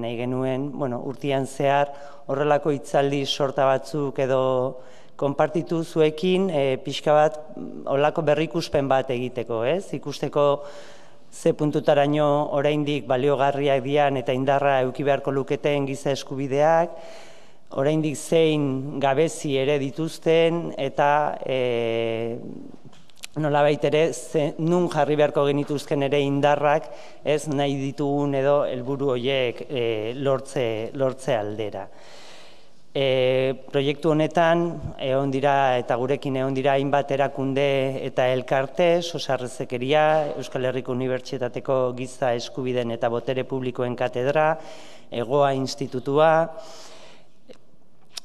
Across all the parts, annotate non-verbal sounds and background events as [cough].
nahi genuen, bueno, urtian zehar horrelako hitzaldi sorta batzuk edo konpartitu zuekin e, pixka bat horrelako berrikuspen bat egiteko, ez? Ikusteko ze puntutaraino oraindik baliogarriak dian eta indarra euki beharko luketen giza eskubideak, oraindik zein gabezi ere dituzten eta e, nola ere ze, nun jarri beharko genituzken ere indarrak ez nahi ditugun edo helburu horiek e, lortze, lortze aldera. E, proiektu honetan egon dira eta gurekin egon dira hainbat erakunde eta elkarte, Sosarrezekeria, Euskal Herriko Unibertsitateko Giza Eskubiden eta Botere Publikoen Katedra, Egoa Institutua,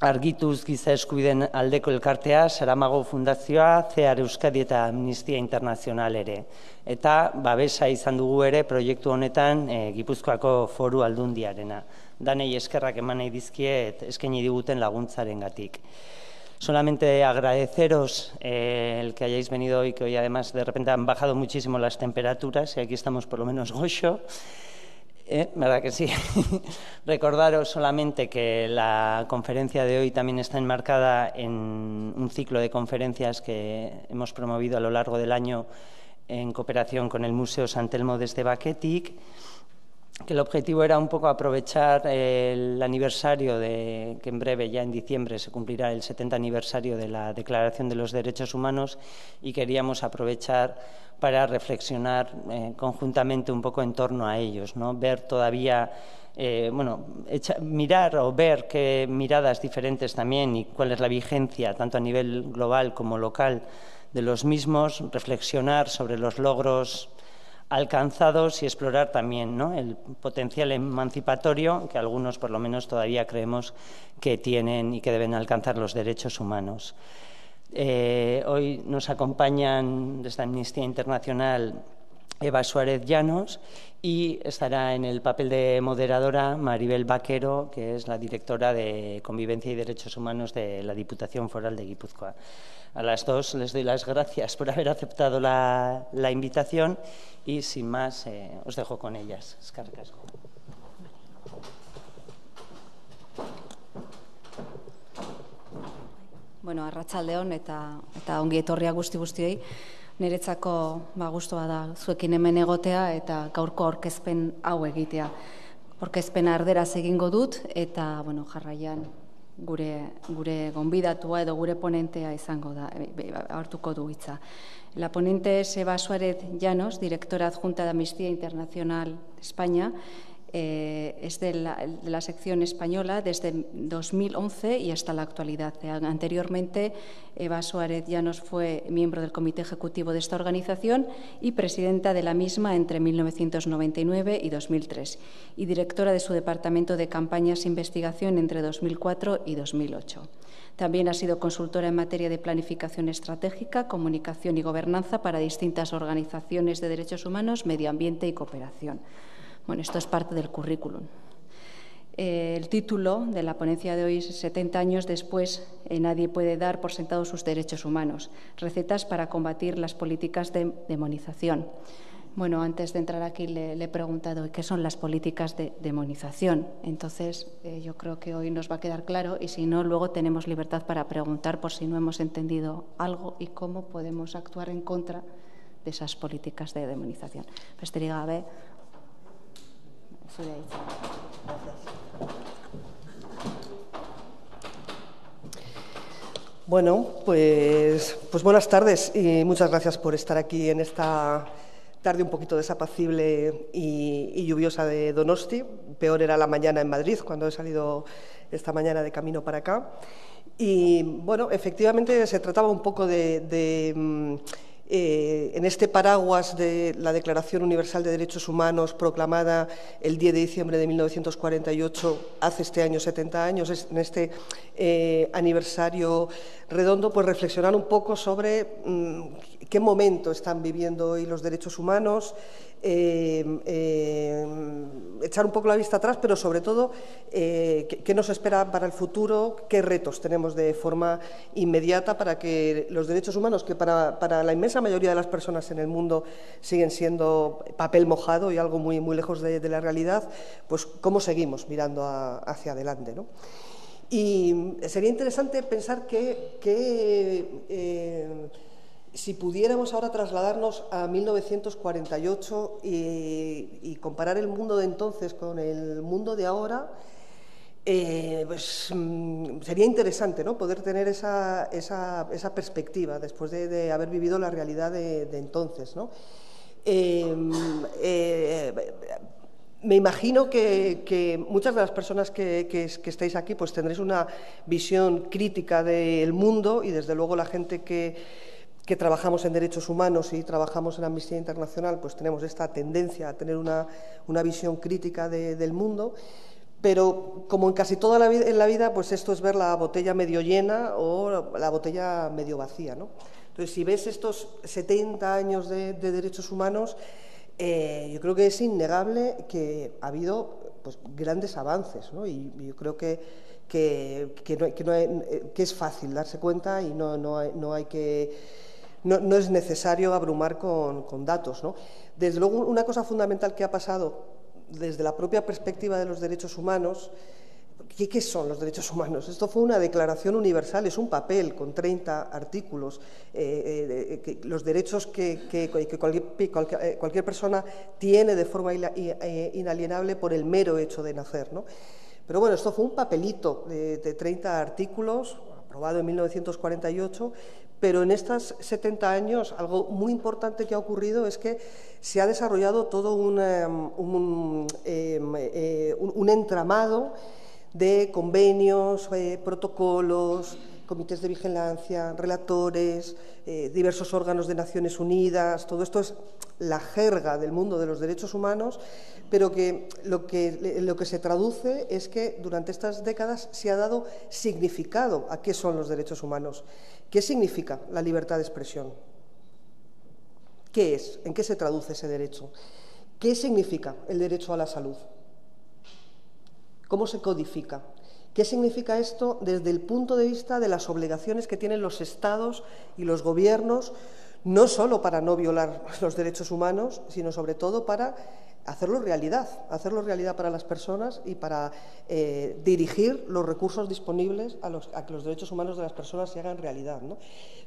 Argituz Giza Eskubiden aldeko elkartea, Saramago Fundazioa, CEAR Euskadi eta Amnistia Internazional ere. Eta babesa izan dugu ere proiektu honetan e, Gipuzkoako foru aldundiarena danei eskerrak eman nahi dizkiet eskaini diguten laguntzaren gatik. Solamente agradeceros eh, el que hayáis venido hoy, que hoy además de repente han bajado muchísimo las temperaturas y aquí estamos por lo menos [laughs] gocho. Eh, ¿Verdad que sí? [laughs] Recordaros solamente que la conferencia de hoy también está enmarcada en un ciclo de conferencias que hemos promovido a lo largo del año en cooperación con el Museo San Telmo desde Baquetic que el objetivo era un poco aprovechar el aniversario de que en breve, ya en diciembre, se cumplirá el 70 aniversario de la Declaración de los Derechos Humanos y queríamos aprovechar para reflexionar eh, conjuntamente un poco en torno a ellos, ¿no? ver todavía eh, bueno, mirar o ver qué miradas diferentes también y cuál es la vigencia, tanto a nivel global como local, de los mismos, reflexionar sobre los logros alcanzados y explorar también el potencial emancipatorio que algunos por lo menos todavía creemos que tienen y que deben alcanzar los derechos humanos. Eh, hoy nos acompañan desde Amnistía Internacional Eva Suárez Llanos y estará en el papel de moderadora Maribel Vaquero, que es la directora de Convivencia y Derechos Humanos de la Diputación Foral de Guipúzcoa. A las dos les doy las gracias por haber aceptado la, la invitación y sin más eh, os dejo con ellas. Escarcasco. Bueno, arratsaldeon eta eta ongi etorria guzti guztiei. Niretzako ba gustoa da zuekin hemen egotea eta gaurko aurkezpen hau egitea. Aurkezpen arderaz egingo dut eta bueno, jarraian gure gure gonbidatua edo gure ponentea izango da hartuko du hitza. La ponente es Eva Suárez Llanos, directora adjunta de Amnistía Internacional de España. Eh, es de la, sección española desde 2011 y hasta la actualidad. Anteriormente, Eva Suárez Llanos fue miembro del comité ejecutivo de esta organización y presidenta de la misma entre 1999 y 2003 y directora de su departamento de campañas e investigación entre 2004 y 2008. También ha sido consultora en materia de planificación estratégica, comunicación y gobernanza para distintas organizaciones de derechos humanos, medio ambiente y cooperación. Bueno, esto es parte del currículum. Eh, el título de la ponencia de hoy es 70 años después, eh, nadie puede dar por sentado sus derechos humanos. Recetas para combatir las políticas de demonización. Bueno, antes de entrar aquí le, he preguntado qué son las políticas de demonización. Entonces, eh, yo creo que hoy nos va a quedar claro y si no, luego tenemos libertad para preguntar por si no hemos entendido algo y cómo podemos actuar en contra de esas políticas de demonización. Besterik gabe, Bueno, pues, pues buenas tardes y muchas gracias por estar aquí en esta tarde un poquito desapacible y, lluviosa de Donosti. Peor era la mañana en Madrid, cuando he salido esta mañana de camino para acá. Y bueno, efectivamente se trataba un poco de, mm, eh, en este paraguas de la Declaración Universal de Derechos Humanos proclamada el 10 de diciembre de 1948, hace este año 70 años, en este eh, aniversario redondo, pues reflexionar un poco sobre mm, qué momento están viviendo hoy los derechos humanos, eh, eh, echar un poco la vista atrás, pero sobre todo eh, qué, nos espera para el futuro, qué retos tenemos de forma inmediata para que los derechos humanos, que para, la inmensa mayoría de las personas en el mundo siguen siendo papel mojado y algo muy, muy lejos de, la realidad, pues cómo seguimos mirando hacia adelante. ¿no? Y sería interesante pensar que, eh, si pudiéramos ahora trasladarnos a 1948 y, comparar el mundo de entonces con el mundo de ahora, eh, pues mm, sería interesante ¿no? poder tener esa, perspectiva después de, haber vivido la realidad de, entonces. ¿no? Eh, me imagino que, muchas de las personas que, estáis aquí pues tendréis una visión crítica del mundo y desde luego la gente que, trabajamos en derechos humanos y trabajamos en Amnistía Internacional pues tenemos esta tendencia a tener una, visión crítica del mundo. Pero como en casi toda la vida, en la vida, pues esto es ver la botella medio llena o la botella medio vacía. Entonces, si ves estos 70 años de derechos humanos, eh, yo creo que es innegable que ha habido pues, grandes avances ¿no? y yo creo que, que, es fácil darse cuenta y no, no, hay, que, no, es necesario abrumar con, con datos. ¿no? Desde luego, una cosa fundamental que ha pasado desde la propia perspectiva de los derechos humanos ¿Qué, son los derechos humanos? Esto fue una declaración universal, es un papel con 30 artículos. Eh, eh, los derechos que, cualquier, persona tiene de forma eh, inalienable por el mero hecho de nacer. Pero bueno, esto fue un papelito de, 30 artículos, aprobado en 1948, pero en estos 70 años algo muy importante que ha ocurrido es que se ha desarrollado todo un, un entramado de convenios, eh, protocolos, comités de vigilancia, relatores, eh, diversos órganos de Naciones Unidas, todo esto es la jerga del mundo de los derechos humanos, pero que lo, que lo que se traduce es que durante estas décadas se ha dado significado a qué son los derechos humanos. ¿Qué significa la libertad de expresión? ¿Qué es? ¿En qué se traduce ese derecho? ¿Qué significa el derecho a la salud? ¿Cómo se codifica? ¿Qué significa esto desde el punto de vista de las obligaciones que tienen los Estados y los gobiernos, no solo para no violar [laughs] los derechos humanos, sino sobre todo para hacerlo realidad, hacerlo realidad para las personas y para eh, dirigir los recursos disponibles a, los, que los derechos humanos de las personas se hagan realidad.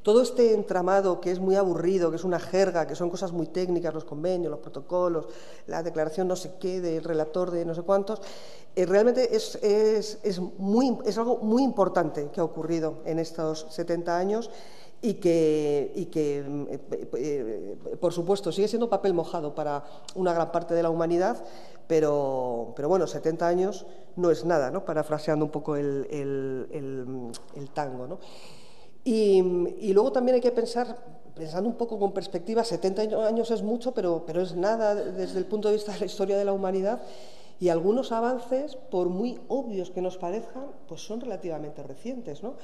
Todo este entramado que es muy aburrido, que es una jerga, que son cosas muy técnicas, los convenios, los protocolos, la declaración no sé qué del relator de no sé cuántos, eh, realmente es, es, muy, es algo muy importante que ha ocurrido en estos 70 años y que, eh, eh, por supuesto, sigue siendo papel mojado para una gran parte de la humanidad, pero, bueno, 70 años no es nada, ¿no? parafraseando un poco el, tango. Y, luego también hay que pensar, pensando un poco con perspectiva, 70 años es mucho, pero, pero es nada desde el punto de vista de la historia de la humanidad, y algunos avances, por muy obvios que nos parezcan, pues son relativamente recientes. ¿no?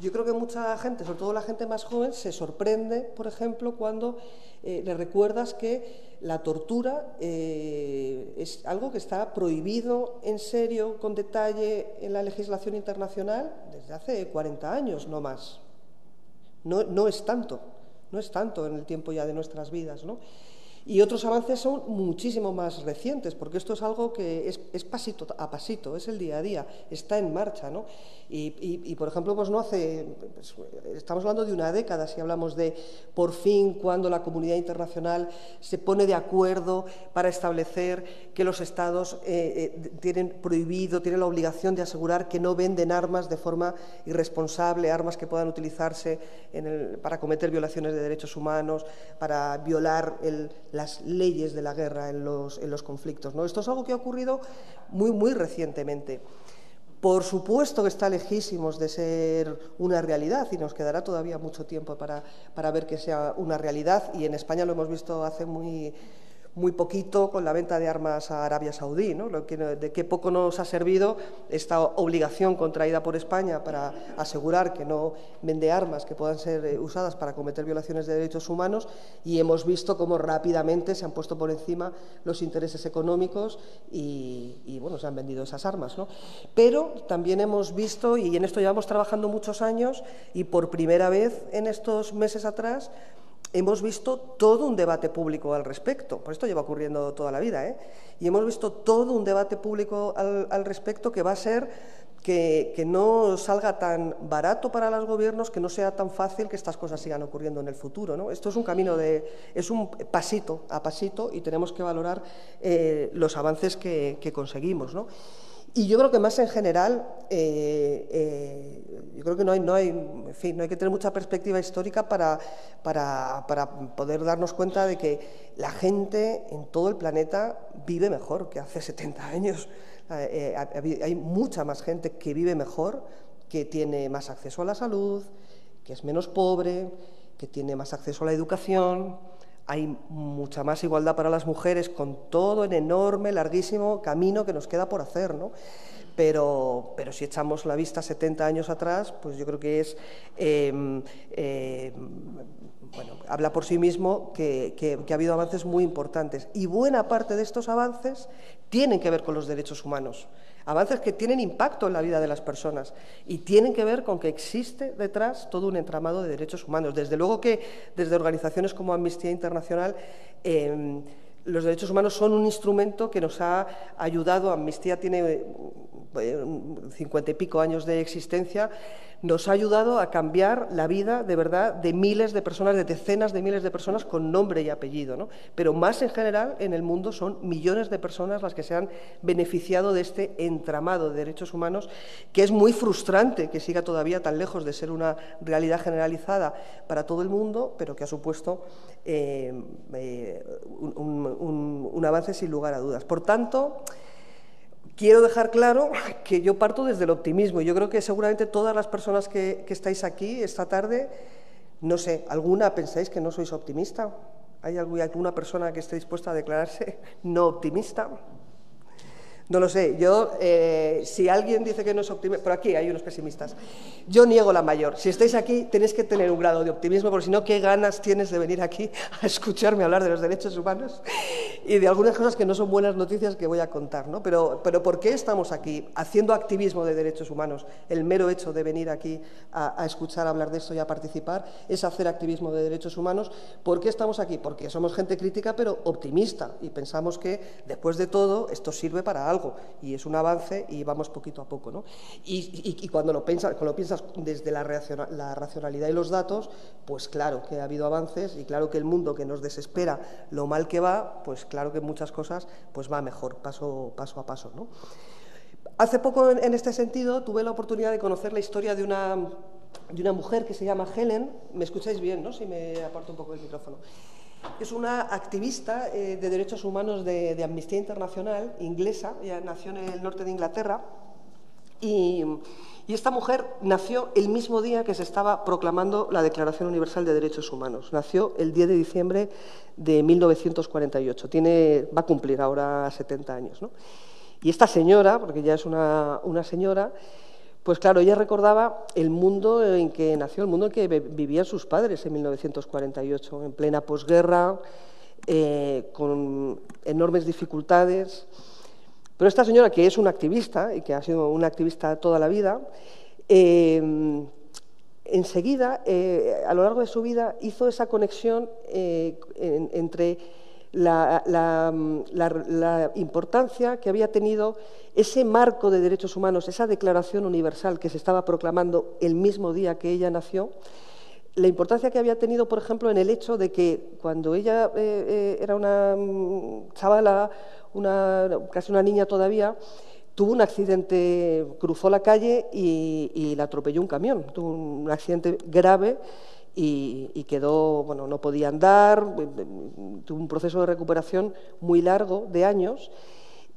Yo creo que mucha gente, sobre todo la gente más joven, se sorprende, por ejemplo, cuando eh, le recuerdas que la tortura eh, es algo que está prohibido en serio, con detalle, en la legislación internacional desde hace 40 años, no más. No, no es tanto, no es tanto en el tiempo ya de nuestras vidas. ¿no? Y otros avances son muchísimo más recientes, porque esto es algo que es, pasito a pasito, es el día a día, está en marcha. ¿no? Y, por ejemplo, pues no hace, pues, estamos hablando de una década si hablamos de por fin cuando la comunidad internacional se pone de acuerdo para establecer que los estados eh, eh, tienen prohibido, tienen la obligación de asegurar que no venden armas de forma irresponsable, armas que puedan utilizarse para cometer violaciones de derechos humanos, para violar el las leyes de la guerra en los, en los conflictos. ¿no? Esto es algo que ha ocurrido muy, muy recientemente. Por supuesto que está lejísimos de ser una realidad y nos quedará todavía mucho tiempo para, para, ver que sea una realidad y en España lo hemos visto hace muy, muy poquito con la venta de armas a Arabia Saudí, ¿no? de qué poco nos ha servido esta obligación contraída por España para asegurar que no vende armas que puedan ser eh, usadas para cometer violaciones de derechos humanos y hemos visto cómo rápidamente se han puesto por encima los intereses económicos y, bueno, se han vendido esas armas. ¿no? Pero también hemos visto, y en esto llevamos trabajando muchos años, y por primera vez en estos meses atrás, hemos visto todo un debate público al respecto, por esto lleva ocurriendo toda la vida, ¿eh? y hemos visto todo un debate público al, respecto que va a ser que, no salga tan barato para los gobiernos, que no sea tan fácil que estas cosas sigan ocurriendo en el futuro. ¿no? Esto es un camino de, es un pasito a pasito y tenemos que valorar eh, los avances que, que conseguimos. ¿no? Y yo creo que más en general, eh, eh, yo creo que no hay, no, hay, en fin, no hay que tener mucha perspectiva histórica para, poder darnos cuenta de que la gente en todo el planeta vive mejor que hace 70 años. Eh, hay mucha más gente que vive mejor, que tiene más acceso a la salud, que es menos pobre, que tiene más acceso a la educación, hay mucha más igualdad para las mujeres con todo el enorme, larguísimo camino que nos queda por hacer, ¿no? Pero, pero si echamos la vista 70 años atrás, pues yo creo que es em, em, bueno, habla por sí mismo que, que, ha habido avances muy importantes. Y buena parte de estos avances tienen que ver con los derechos humanos avances que tienen impacto en la vida de las personas y tienen que ver con que existe detrás todo un entramado de derechos humanos. Desde luego que desde organizaciones como Amnistía Internacional em, los derechos humanos son un instrumento que nos ha ayudado. Amnistía tiene eh, cincuenta y pico años de existencia nos ha ayudado a cambiar la vida de verdad de miles de personas, de decenas de miles de personas con nombre y apellido. ¿no? Pero más en general en el mundo son millones de personas las que se han beneficiado de este entramado de derechos humanos que es muy frustrante que siga todavía tan lejos de ser una realidad generalizada para todo el mundo, pero que ha supuesto eh, eh, un avance sin lugar a dudas. Por tanto, Quiero dejar claro [laughs] que yo parto desde el optimismo. Yo creo que seguramente todas las personas que, estáis aquí esta tarde, no sé, ¿alguna pensáis que no sois optimista? ¿Hay alguna persona que esté dispuesta a declararse [laughs] no optimista? No lo sé. Yo, eh, si alguien dice que no es optimista, por aquí hay unos pesimistas. Yo niego la mayor. Si estáis aquí, tenéis que tener un grado de optimismo, porque si no, ¿qué ganas tienes de venir aquí a escucharme hablar de los derechos humanos y de algunas cosas que no son buenas noticias que voy a contar? ¿no? Pero, pero ¿por qué estamos aquí haciendo activismo de derechos humanos? El mero hecho de venir aquí a, a escuchar hablar de esto y a participar es hacer activismo de derechos humanos. ¿Por qué estamos aquí? Porque somos gente crítica, pero optimista, y pensamos que, después de todo, esto sirve para algo y es un avance y vamos poquito a poco. ¿no? Y, cuando, lo piensas, cuando lo piensas desde la, racionalidad y los datos, pues claro que ha habido avances y claro que el mundo que nos desespera lo mal que va, pues claro que muchas cosas pues va mejor, paso, paso a paso. ¿no? Hace poco, en este sentido, tuve la oportunidad de conocer la historia de una, de una mujer que se llama Helen. ¿Me escucháis bien, no? Si me aparto un poco el micrófono. Es una activista eh, de derechos humanos de, Amnistía Internacional, inglesa, ella nació en el norte de Inglaterra, y, esta mujer nació el mismo día que se estaba proclamando la Declaración Universal de Derechos Humanos. Nació el 10 de diciembre de 1948. Tiene, va a cumplir ahora 70 años. Y esta señora, porque ya es una, una señora, pues claro, ella recordaba el mundo en que nació, el mundo en que vivían sus padres en 1948, en plena posguerra, eh, con enormes dificultades. Pero esta señora, que es una activista y que ha sido una activista toda la vida, eh, enseguida, eh, a lo largo de su vida, hizo esa conexión entre la, importancia que había tenido ese marco de derechos humanos, esa declaración universal que se estaba proclamando el mismo día que ella nació, la importancia que había tenido, por ejemplo, en el hecho de que cuando ella eh, eh, era una mm, chavala, casi una niña todavía, tuvo un accidente, cruzó la calle y, y la atropelló un camión, tuvo un accidente grave y, quedó, bueno, no podía andar, tuvo un proceso de recuperación muy largo, de años,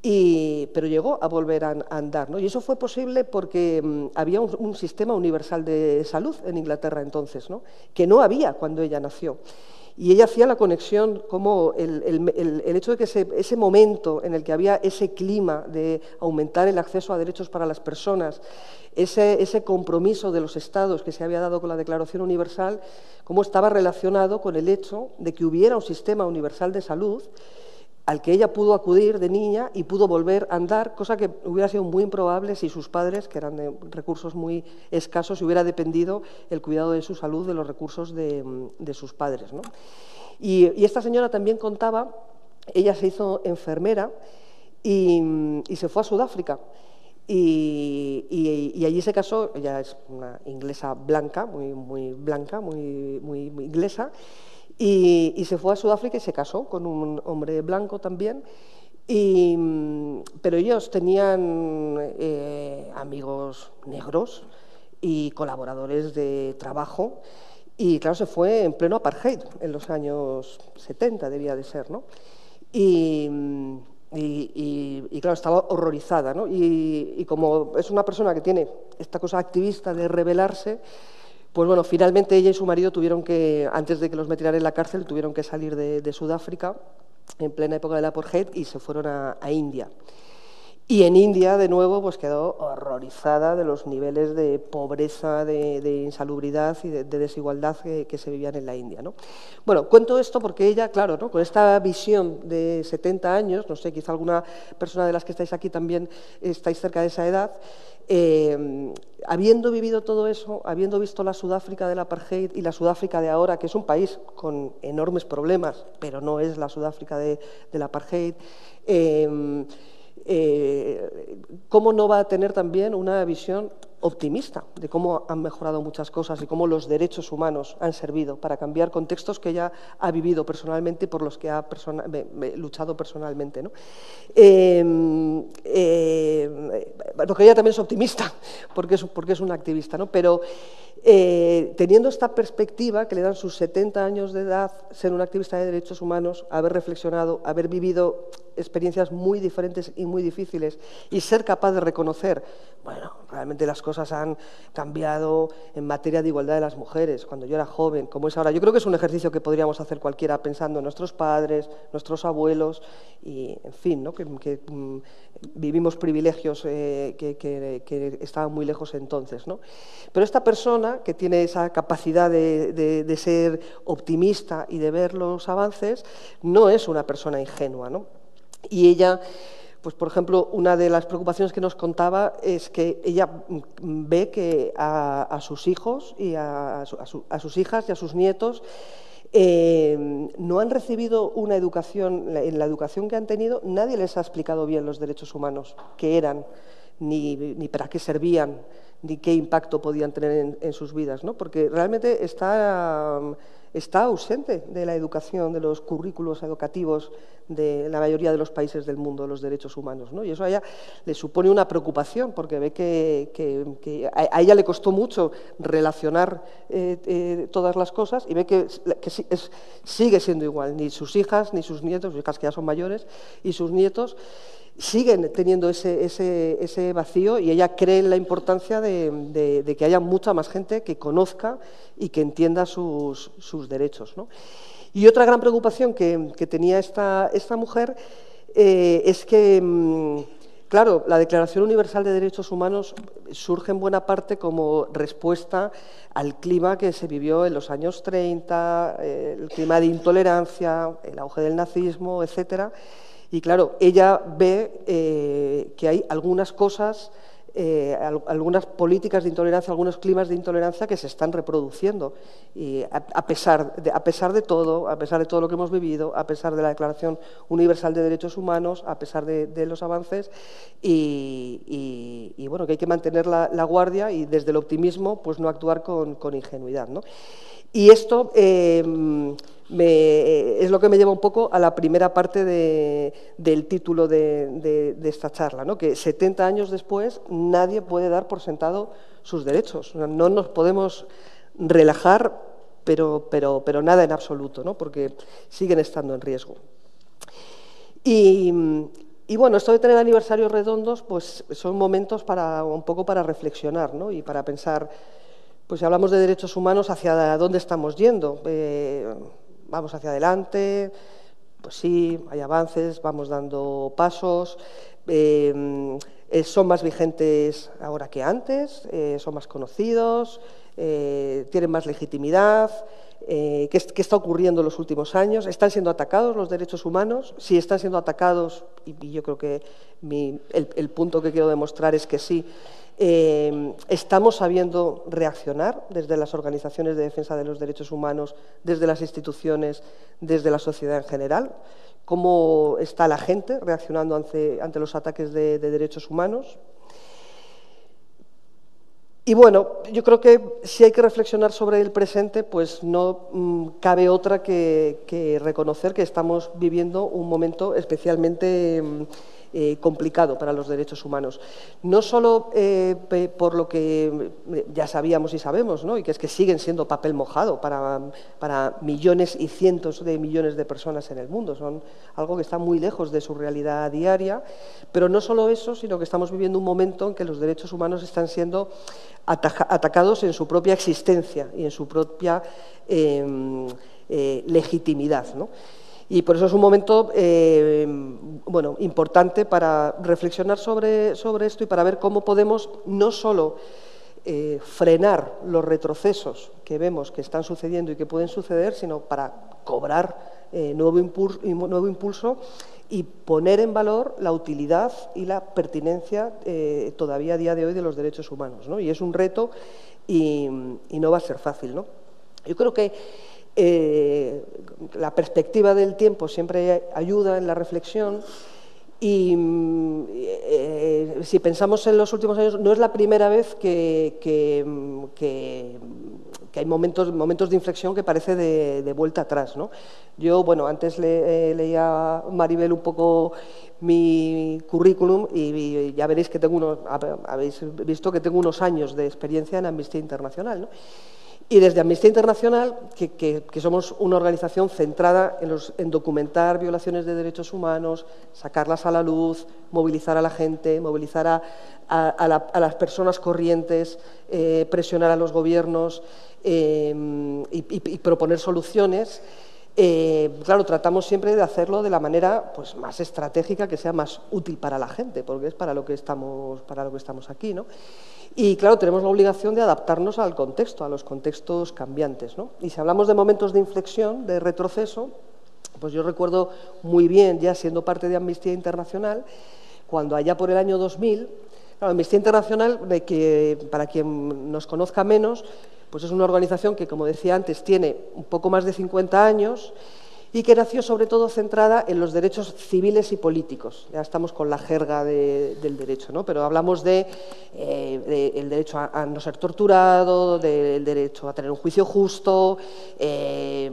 pero llegó a volver a, andar. ¿no? Y eso fue posible porque mm, había un, sistema universal de salud en Inglaterra entonces, ¿no? que no había cuando ella nació. Y ella hacía la conexión como el, hecho de que ese, momento en el que había ese clima de aumentar el acceso a derechos para las personas, ese, ese compromiso de los estados que se había dado con la Declaración Universal, cómo estaba relacionado con el hecho de que hubiera un sistema universal de salud al que ella pudo acudir de niña y pudo volver a andar, cosa que hubiera sido muy improbable si sus padres, que eran de recursos muy escasos, hubiera dependido el cuidado de su salud de los recursos de, sus padres. Y, esta señora también contaba, ella se hizo enfermera y, se fue a Sudáfrica. Y, allí se casó, ella es una inglesa blanca, muy, muy blanca, muy, muy inglesa, y, se fue a Sudáfrica y se casó con un hombre blanco también. pero ellos tenían eh, amigos negros y colaboradores de trabajo. Y claro, se fue en pleno apartheid, en los años 70 debía de ser, ¿no? Y, claro, estaba horrorizada, ¿no? Y, como es una persona que tiene esta cosa activista de rebelarse, pues bueno, finalmente ella y su marido tuvieron que, antes de que los metieran en la cárcel, tuvieron que salir de, Sudáfrica en plena época del apartheid y se fueron a, India. Y en India, de nuevo, pues quedó horrorizada de los niveles de pobreza, de, insalubridad y de, desigualdad que, se vivían en la India. ¿no? Bueno, cuento esto porque ella, claro, ¿no? con esta visión de 70 años, no sé, quizá alguna persona de las que estáis aquí también estáis cerca de esa edad, eh, habiendo vivido todo eso, habiendo visto la Sudáfrica del apartheid y la Sudáfrica de ahora, que es un país con enormes problemas, pero no es la Sudáfrica de, del apartheid, eh, eh, ¿cómo no va a tener también una visión optimista de cómo han mejorado muchas cosas y cómo los derechos humanos han servido para cambiar contextos que ella ha vivido personalmente y por los que ha luchado personalmente. ¿no? Em, eh, ella también es optimista, [laughs] porque es, porque es una activista, ¿no? pero eh, teniendo esta perspectiva que le dan sus 70 años de edad, ser una activista de derechos humanos, haber reflexionado, haber vivido experiencias muy diferentes y muy difíciles y ser capaz de reconocer, bueno, realmente las cosas han cambiado en materia de igualdad de las mujeres, cuando yo era joven, como es ahora. Yo creo que es un ejercicio que podríamos hacer cualquiera pensando en nuestros padres, nuestros abuelos y, en fin, ¿no? que, mm, vivimos privilegios eh, que, estaban muy lejos entonces. Pero esta persona que tiene esa capacidad de, ser optimista y de ver los avances, no es una persona ingenua. ¿no? Y ella pues por ejemplo, una de las preocupaciones que nos contaba es que ella ve que a, sus hijos y a, sus hijas y a sus nietos eh, no han recibido una educación, en la educación que han tenido, nadie les ha explicado bien los derechos humanos, qué eran, ni, ni para qué servían, ni qué impacto podían tener en, sus vidas, ¿no? porque realmente está, está ausente de la educación, de los currículos educativos de la mayoría de los países del mundo los derechos humanos. ¿no? Y eso a ella le supone una preocupación, porque ve que, a ella le costó mucho relacionar eh, eh, todas las cosas y ve que, sigue siendo igual. Ni sus hijas, ni sus nietos, sus hijas que ya son mayores, y sus nietos siguen teniendo ese, ese, vacío y ella cree en la importancia de, que haya mucha más gente que conozca y que entienda sus, derechos. ¿no? Y otra gran preocupación que, tenía esta, esta mujer eh, es que, mm, claro, la Declaración Universal de Derechos Humanos surge en buena parte como respuesta al clima que se vivió en los años 30, eh, el clima de intolerancia, el auge del nazismo, etcétera. Y claro, ella ve eh, que hay algunas cosas eh, algunas políticas de intolerancia, algunos climas de intolerancia que se están reproduciendo. A, pesar de, todo, a pesar de todo lo que hemos vivido, a pesar de la Declaración Universal de Derechos Humanos, a pesar de, los avances, y, bueno, que hay que mantener la, guardia y desde el optimismo pues no actuar con, ingenuidad. Y esto eh, es lo que me lleva un poco a la primera parte del título de, esta charla, ¿no? que 70 años después nadie puede dar por sentado sus derechos. No nos podemos relajar, pero, pero, nada en absoluto, ¿no? porque siguen estando en riesgo. Y, bueno, esto de tener aniversarios redondos, pues son momentos para un poco para reflexionar ¿no? y para pensar, pues si hablamos de derechos humanos, hacia dónde estamos yendo. Eh, vamos hacia adelante, pues sí, hay avances, vamos dando pasos, eh, eh, son más vigentes ahora que antes, son más conocidos, tienen más legitimidad. ¿qué, está ocurriendo en los últimos años? ¿Están siendo atacados los derechos humanos? Si están siendo atacados, y, yo creo que el punto que quiero demostrar es que sí, eh, estamos sabiendo reaccionar desde las organizaciones de defensa de los derechos humanos, desde las instituciones, desde la sociedad en general. ¿Cómo está la gente reaccionando ante, los ataques de, derechos humanos? Y bueno, yo creo que si hay que reflexionar sobre el presente, pues no mm, cabe otra que, reconocer que estamos viviendo un momento especialmente mm, eh, complicado para los derechos humanos. No solo eh, por lo que eh, ya sabíamos y sabemos, ¿no? y que es que siguen siendo papel mojado para, para, millones y cientos de millones de personas en el mundo, son algo que está muy lejos de su realidad diaria, pero no solo eso, sino que estamos viviendo un momento en que los derechos humanos están siendo atacados en su propia existencia y en su propia em, legitimidad. ¿no? Y por eso es un momento eh, bueno, importante para reflexionar sobre, sobre, esto y para ver cómo podemos no solo eh, frenar los retrocesos que vemos que están sucediendo y que pueden suceder, sino para cobrar eh, nuevo, impulso, nuevo, impulso, y poner en valor la utilidad y la pertinencia todavía a día de hoy de los derechos humanos. ¿no? Y es un reto y, y no va a ser fácil. ¿no? Yo creo que eh, la perspectiva del tiempo siempre ayuda en la reflexión y eh, si pensamos en los últimos años, no es la primera vez que, hay momentos, momentos de inflexión que parece de, vuelta atrás. ¿no? Yo, bueno, antes eh, leía a Maribel un poco mi currículum y, ya veréis que tengo unos, habéis visto que tengo unos años de experiencia en Amnistía Internacional. ¿no? Y desde Amnistía Internacional, que, somos una organización centrada en, documentar violaciones de derechos humanos, sacarlas a la luz, movilizar a la gente, movilizar a, las personas corrientes, eh, presionar a los gobiernos eh, y, proponer soluciones, eh, claro, tratamos siempre de hacerlo de la manera pues, más estratégica, que sea más útil para la gente, porque es para lo que estamos, para lo que estamos aquí. ¿no? Y claro, tenemos la obligación de adaptarnos al contexto, a los contextos cambiantes. ¿no? Y si hablamos de momentos de inflexión, de retroceso, pues yo recuerdo muy bien, ya siendo parte de Amnistía Internacional, cuando allá por el año 2000, claro, Amnistía Internacional, que, para quien nos conozca menos, pues es una organización que, como decía antes, tiene un poco más de 50 años y que nació sobre todo centrada en los derechos civiles y políticos. Ya estamos con la jerga del derecho, ¿no? pero hablamos del de, eh, derecho a, no ser torturado, del derecho a tener un juicio justo, eh,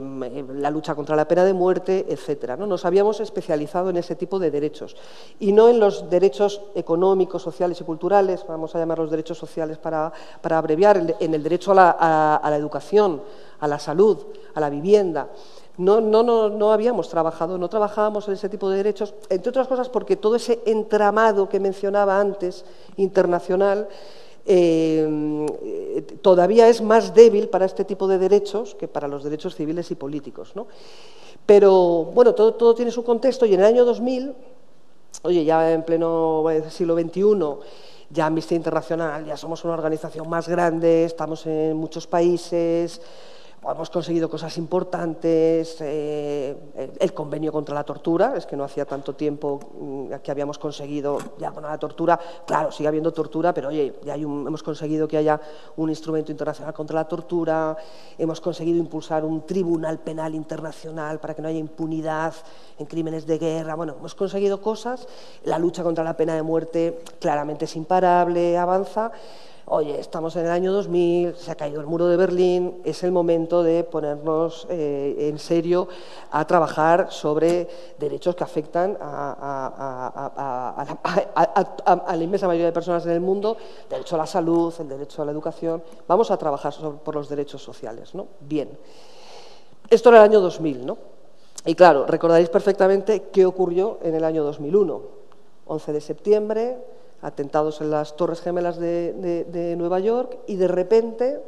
la lucha contra la pena de muerte, etc. ¿no? Nos habíamos especializado en ese tipo de derechos y no en los derechos económicos, sociales y culturales, vamos a llamar los derechos sociales para, abreviar, en el derecho a la educación, a la salud, a la vivienda no, no, no, no habíamos trabajado, no trabajábamos en ese tipo de derechos, entre otras cosas porque todo ese entramado que mencionaba antes, internacional, eh, todavía es más débil para este tipo de derechos que para los derechos civiles y políticos. Pero bueno, todo, todo tiene su contexto y en el año 2000, oye, ya en pleno siglo XXI, ya Amnistía Internacional, ya somos una organización más grande, estamos en muchos países, hemos conseguido cosas importantes, eh, el convenio contra la tortura, es que no hacía tanto tiempo mm, que habíamos conseguido ya con la tortura, claro, sigue habiendo tortura, pero oye, ya hemos conseguido que haya un instrumento internacional contra la tortura, hemos conseguido impulsar un tribunal penal internacional para que no haya impunidad en crímenes de guerra, bueno, hemos conseguido cosas, la lucha contra la pena de muerte claramente es imparable, avanza, oye, estamos en el año 2000, se ha caído el muro de Berlín, es el momento de ponernos eh, en serio a trabajar sobre derechos que afectan a, la, inmensa mayoría de personas en el mundo, derecho a la salud, el derecho a la educación. Vamos a trabajar por los derechos sociales, ¿no? Bien. Esto era el año 2000, ¿no? Y claro, recordaréis perfectamente qué ocurrió en el año 2001. 11 de septiembre, atentados en las Torres Gemelas de, Nueva York y de repente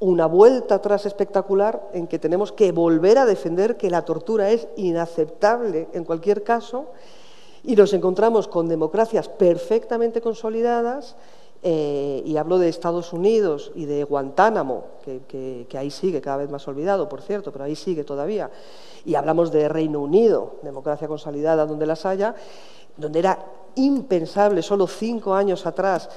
una vuelta atrás espectacular en que tenemos que volver a defender que la tortura es inaceptable en cualquier caso y nos encontramos con democracias perfectamente consolidadas eh, y hablo de Estados Unidos y de Guantánamo, que, ahí sigue, cada vez más olvidado, por cierto, pero ahí sigue todavía, y hablamos de Reino Unido, democracia consolidada donde las haya, donde era impensable solo cinco años atrás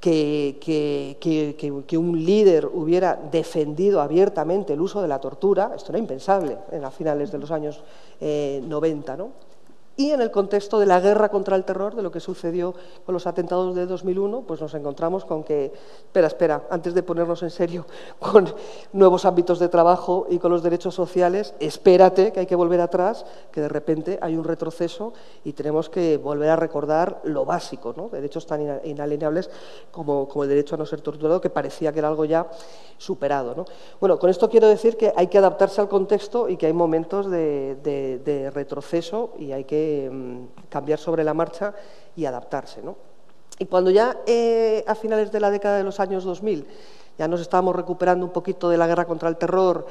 que, que, un líder hubiera defendido abiertamente el uso de la tortura, esto era impensable en las finales de los años 90, eh, ¿no? Y en el contexto de la guerra contra el terror, de lo que sucedió con los atentados de 2001, pues nos encontramos con que, espera, espera, antes de ponernos en serio [laughs] con nuevos ámbitos de trabajo y con los derechos sociales, espérate que hay que volver atrás, que de repente hay un retroceso y tenemos que volver a recordar lo básico, ¿no? derechos tan inalienables como, como el derecho a no ser torturado, que parecía que era algo ya superado. ¿no? Bueno, con esto quiero decir que hay que adaptarse al contexto y que hay momentos de, de retroceso y hay que Mm, cambiar sobre la marcha y adaptarse. ¿no? Y cuando ya eh, a finales de la década de los años 2000 ya nos estábamos recuperando un poquito de la guerra contra el terror,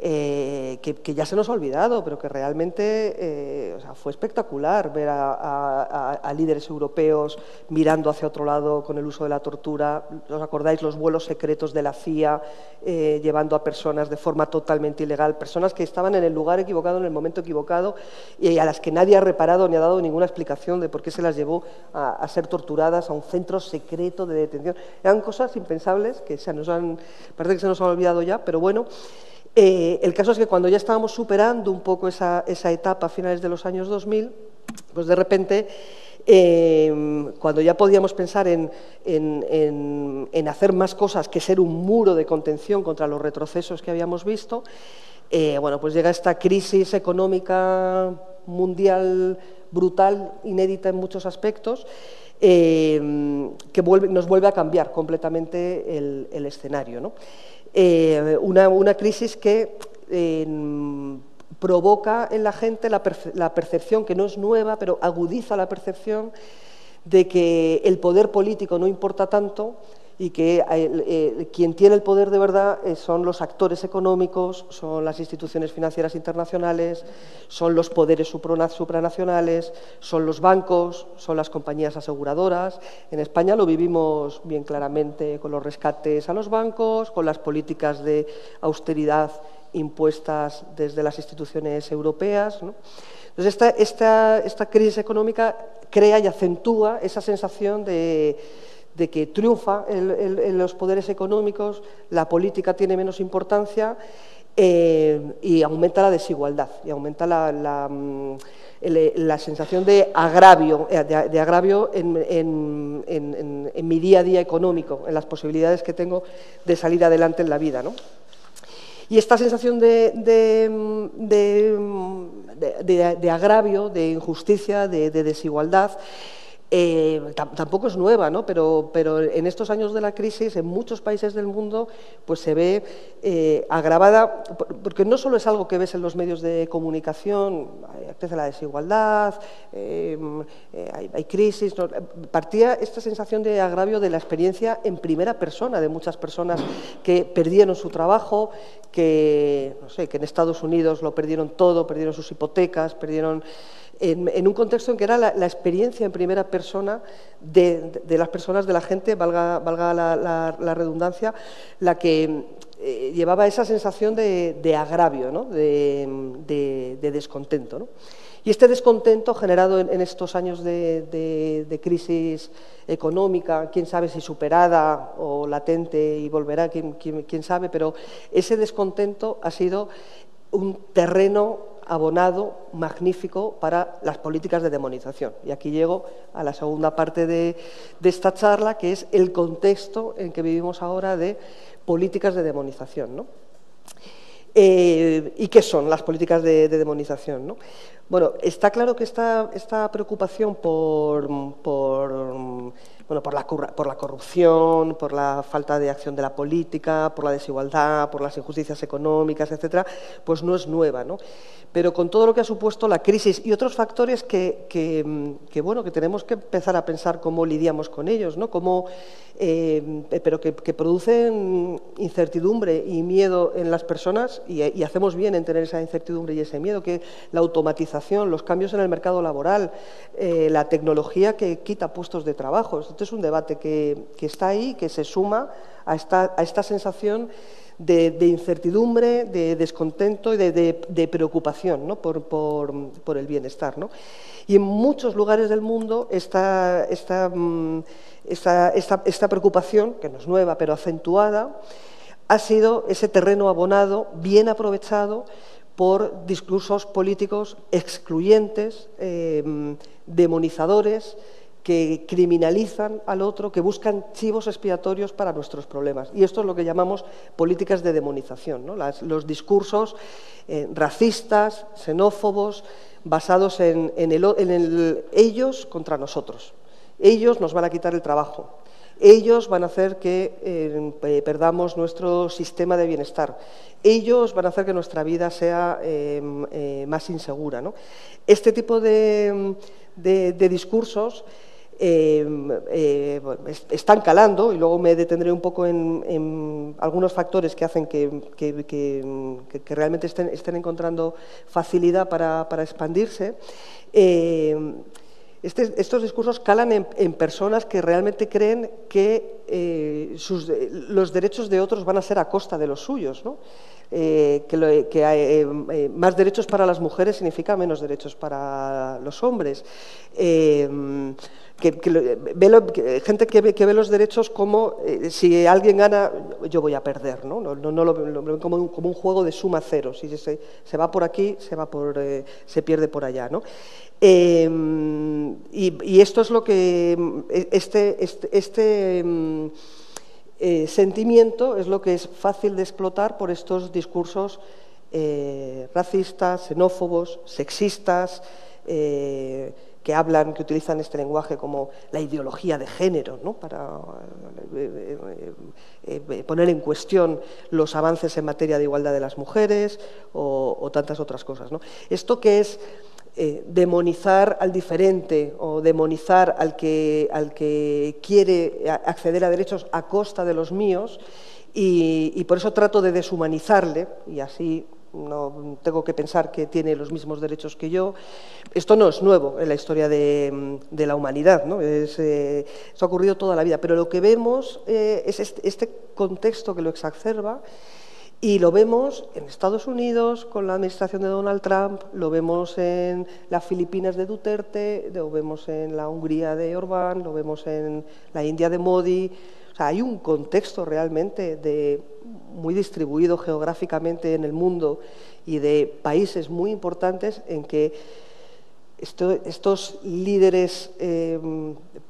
eh, que, ya se nos ha olvidado, pero que realmente eh, fue espectacular ver a, líderes europeos mirando hacia otro lado con el uso de la tortura. ¿Os acordáis los vuelos secretos de la CIA eh, llevando a personas de forma totalmente ilegal? Personas que estaban en el lugar equivocado, en el momento equivocado y a las que nadie ha reparado ni ha dado ninguna explicación de por qué se las llevó a, ser torturadas a un centro secreto de detención. Eran cosas impensables que se nos han, parece que se nos han olvidado ya, pero bueno. Eh, el caso es que cuando ya estábamos superando un poco esa, etapa a finales de los años 2000, pues de repente, eh, cuando ya podíamos pensar en, hacer más cosas que ser un muro de contención contra los retrocesos que habíamos visto, eh, bueno, pues llega esta crisis económica mundial brutal, inédita en muchos aspectos, que nos vuelve a cambiar completamente el, el escenario. ¿no? Eh, una, crisis que provoca en la gente la, percepción, que no es nueva, pero agudiza la percepción de que el poder político no importa tanto y que eh, eh, quien tiene el poder de verdad eh, son los actores económicos, son las instituciones financieras internacionales, son los poderes supranacionales, son los bancos, son las compañías aseguradoras. En España lo vivimos bien claramente con los rescates a los bancos, con las políticas de austeridad impuestas desde las instituciones europeas. Entonces, esta, esta crisis económica crea y acentúa esa sensación de de que triunfa en, los poderes económicos, la política tiene menos importancia eh, y aumenta la desigualdad y aumenta la, mm, sensación de agravio, eh, de, agravio en, mi día a día económico, en las posibilidades que tengo de salir adelante en la vida. Y esta sensación de, de, agravio, de injusticia, de, desigualdad, eh, tampoco es nueva, ¿no? pero, pero, en estos años de la crisis, en muchos países del mundo, pues se ve eh, agravada, porque no solo es algo que ves en los medios de comunicación, hay la desigualdad, em, eh, hay, crisis, partía esta sensación de agravio de la experiencia en primera persona de muchas personas que perdieron su trabajo, que, no sé, que en Estados Unidos lo perdieron todo, perdieron sus hipotecas, perdieron en, un contexto en que era la, experiencia en primera persona de, las personas, de la gente, valga, la, redundancia, la que eh, llevaba esa sensación de, agravio, de, descontento. Y este descontento generado en, estos años de, crisis económica, quién sabe si superada o latente y volverá, quién sabe, pero ese descontento ha sido un terreno abonado magnífico para las políticas de demonización. Y aquí llego a la segunda parte de, esta charla, que es el contexto en que vivimos ahora de políticas de demonización. Eh, ¿Y qué son las políticas de, demonización? Bueno, está claro que esta, esta preocupación por, bueno, por la, por la corrupción, por la falta de acción de la política, por la desigualdad, por las injusticias económicas, etcétera, pues no es nueva, ¿no? Pero con todo lo que ha supuesto la crisis y otros factores que, que, bueno, que tenemos que empezar a pensar cómo lidiamos con ellos, ¿no? Cómo, eh, pero que, producen incertidumbre y miedo en las personas y, y hacemos bien en tener esa incertidumbre y ese miedo, que la automatización, los cambios en el mercado laboral, eh, la tecnología que quita puestos de trabajo. Este es un debate que, está ahí, que se suma a esta, sensación de, incertidumbre, de descontento y de, preocupación por, el bienestar. Y en muchos lugares del mundo mm, esta, preocupación, que no es nueva, pero acentuada, ha sido ese terreno abonado, bien aprovechado por discursos políticos excluyentes, eh, demonizadores, que criminalizan al otro, que buscan chivos expiatorios para nuestros problemas. Y esto es lo que llamamos políticas de demonización, los discursos eh, racistas, xenófobos, basados en, ellos contra nosotros. Ellos nos van a quitar el trabajo. Ellos van a hacer que eh, perdamos nuestro sistema de bienestar. Ellos van a hacer que nuestra vida sea eh, más insegura. Este tipo de, discursos em, eh, están calando, y luego me detendré un poco en, algunos factores que hacen que, realmente estén, encontrando facilidad para, expandirse. Este, estos discursos calan en, personas que realmente creen que eh, los derechos de otros van a ser a costa de los suyos, eh, que, eh, más derechos para las mujeres significa menos derechos para los hombres que, ve gente que ve, los derechos como eh, si alguien gana, yo voy a perder, ¿no? no, lo, ven como un, juego de suma cero. Si se, se va por aquí, se, va por, eh, se pierde por allá. ¿no? Em, y, esto es lo que este, este, este em, eh, sentimiento es lo que es fácil de explotar por estos discursos racistas, xenófobos, sexistas que hablan, que utilizan este lenguaje como la ideología de género, ¿no? para eh, eh, eh, poner en cuestión los avances en materia de igualdad de las mujeres o, tantas otras cosas. ¿no? Esto que es demonizar al diferente o demonizar al que, al que quiere acceder a derechos a costa de los míos, y, y, por eso trato de deshumanizarle, y así no tengo que pensar que tiene los mismos derechos que yo. Esto no es nuevo en la historia de, la humanidad, ¿no? es, eh, ha ocurrido toda la vida, pero lo que vemos eh, es este, este, contexto que lo exacerba y lo vemos en Estados Unidos con la administración de Donald Trump, lo vemos en las Filipinas de Duterte, lo vemos en la Hungría de Orbán, lo vemos en la India de Modi, hay un contexto realmente de, muy distribuido geográficamente en el mundo y de países muy importantes en que estos líderes eh,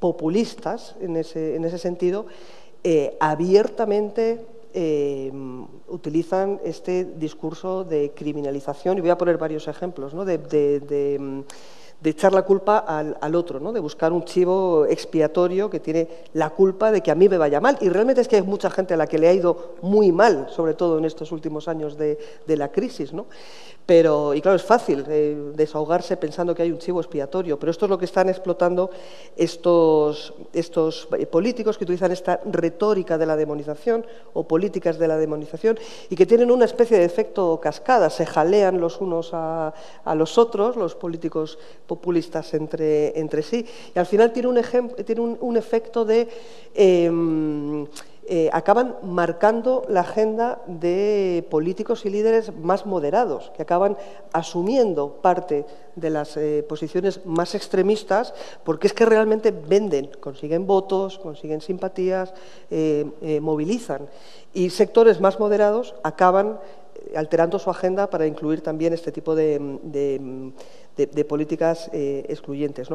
populistas, en ese, sentido, eh, abiertamente eh, utilizan este discurso de criminalización, y voy a poner varios ejemplos, ¿no? de echar la culpa al, otro, ¿no? de buscar un chivo expiatorio que tiene la culpa de que a mí me vaya mal. Y realmente es que hay mucha gente a la que le ha ido muy mal, sobre todo en estos últimos años de, de la crisis. ¿no? Pero, y claro, es fácil eh, desahogarse pensando que hay un chivo expiatorio, pero esto es lo que están explotando estos, estos eh, políticos que utilizan esta retórica de la demonización o políticas de la demonización y que tienen una especie de efecto cascada, se jalean los unos a, los otros, los políticos populistas entre, entre sí, y al final tiene un, tiene un, efecto de... Em, eh, acaban marcando la agenda de políticos y líderes más moderados, que acaban asumiendo parte de las eh, posiciones más extremistas, porque es que realmente venden, consiguen votos, consiguen simpatías, eh, movilizan. Y sectores más moderados acaban alterando su agenda para incluir también este tipo de, políticas eh, excluyentes.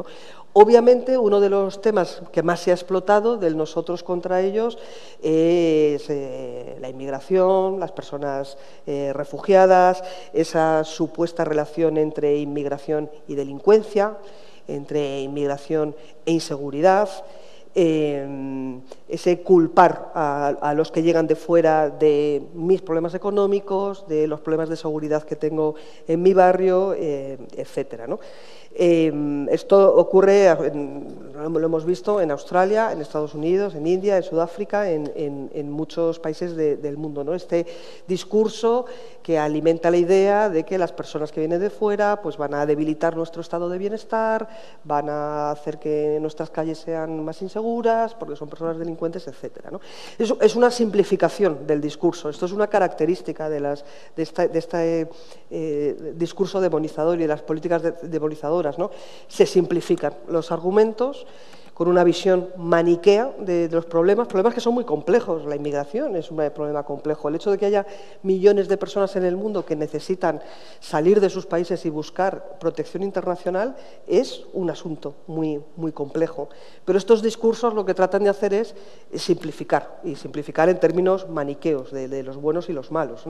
Obviamente, uno de los temas que más se ha explotado del nosotros contra ellos es eh, la inmigración, las personas eh, refugiadas, esa supuesta relación entre inmigración y delincuencia, entre inmigración e inseguridad. Eh, ese culpar a, los que llegan de fuera de mis problemas económicos, de los problemas de seguridad que tengo en mi barrio, eh, etcétera. Em, esto ocurre, lo hemos visto en Australia, en Estados Unidos, en India, en Sudáfrica, en, muchos países del mundo. ¿no? Este discurso que alimenta la idea de que las personas que vienen de fuera pues, van a debilitar nuestro estado de bienestar, van a hacer que nuestras calles sean más inseguras, porque son personas delincuentes, etc. Es, una simplificación del discurso. Esto es una característica de, las, de, este eh, discurso demonizador y de las políticas demonizadoras se simplifican los argumentos con una visión maniquea de, los problemas, problemas que son muy complejos. La inmigración es un problema complejo. El hecho de que haya millones de personas en el mundo que necesitan salir de sus países y buscar protección internacional es un asunto muy, muy complejo. Pero estos discursos lo que tratan de hacer es simplificar, y simplificar en términos maniqueos de, los buenos y los malos.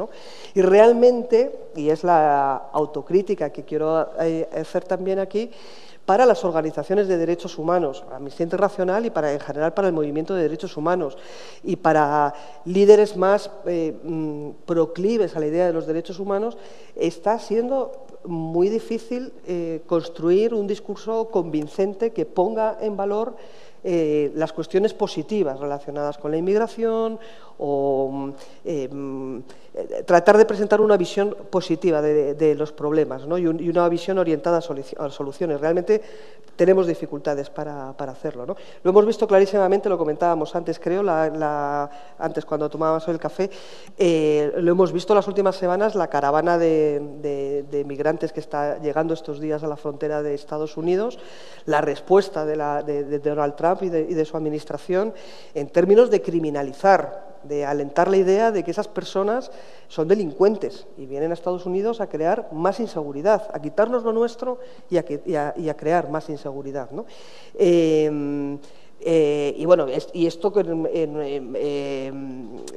Y realmente, y es la autocrítica que quiero eh, hacer también aquí, para las organizaciones de derechos humanos, para Amnistía Internacional y en general para el movimiento de derechos humanos. Y para líderes más eh, mm, proclives a la idea de los derechos humanos, está siendo muy difícil eh, construir un discurso convincente que ponga en valor eh, las cuestiones positivas relacionadas con la inmigración o eh, mm, tratar de presentar una visión positiva de, los problemas y, una visión orientada a, soluciones. Realmente tenemos dificultades para, hacerlo. Lo hemos visto clarísimamente, lo comentábamos antes, creo, antes cuando tomábamos el café, eh, lo hemos visto las últimas semanas, la caravana de, migrantes que está llegando estos días a la frontera de Estados Unidos, la respuesta de, Donald Trump y de su administración en términos de criminalizar de alentar la idea de que esas personas son delincuentes y vienen a Estados Unidos a crear más inseguridad, a quitarnos lo nuestro y a, crear más inseguridad. ¿no? Eh, eh, y bueno, y esto,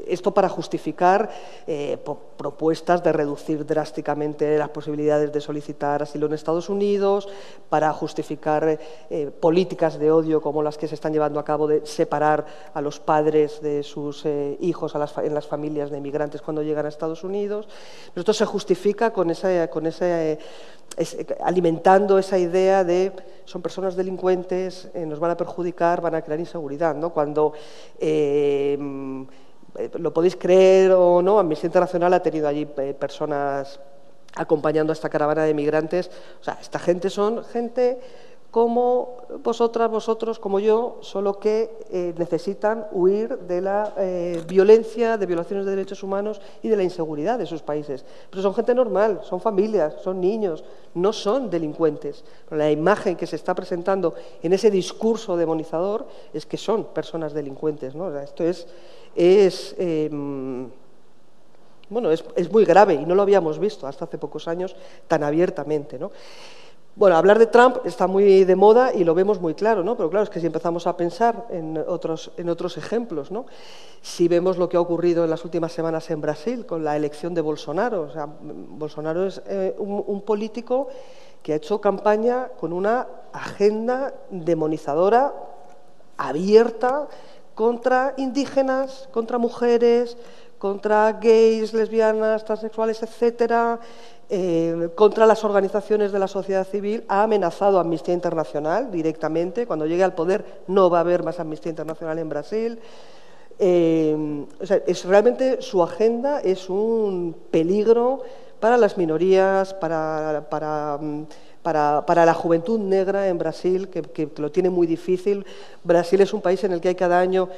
esto para justificar eh, propuestas de reducir drásticamente las posibilidades de solicitar asilo en Estados Unidos, para justificar eh, políticas de odio como las que se están llevando a cabo de separar a los padres de sus hijos en las familias de inmigrantes cuando llegan a Estados Unidos. Esto se justifica con esa, con ese, alimentando esa idea de son personas delincuentes, nos van a perjudicar, van a crear inseguridad, ¿no? Cuando eh, lo podéis creer o no, Amnistía Internacional ha tenido allí eh, personas acompañando a esta caravana de migrantes. O sea, esta gente son gente como vosotras, vosotros, como yo, solo que eh, necesitan huir de la eh, violencia, de violaciones de derechos humanos y de la inseguridad de sus países. Pero son gente normal, son familias, son niños, no son delincuentes. la imagen que se está presentando en ese discurso demonizador es que son personas delincuentes. esto es, es em, bueno, es, es, muy grave y no lo habíamos visto hasta hace pocos años tan abiertamente. ¿no? Bueno, hablar de Trump está muy de moda y lo vemos muy claro, ¿no? Pero claro, es que si empezamos a pensar en otros, en otros ejemplos, ¿no? Si vemos lo que ha ocurrido en las últimas semanas en Brasil con la elección de Bolsonaro, o sea, Bolsonaro es eh, un, político que ha hecho campaña con una agenda demonizadora abierta contra indígenas, contra mujeres, contra gays, lesbianas, transexuales, etcétera, eh, contra las organizaciones de la sociedad civil, ha amenazado a Amnistía Internacional directamente. Cuando llegue al poder no va a haber más Amnistía Internacional en Brasil. Eh, es, realmente su agenda es un peligro para las minorías, para, la juventud negra en Brasil, que lo tiene muy difícil. Brasil es un país en el que hay cada año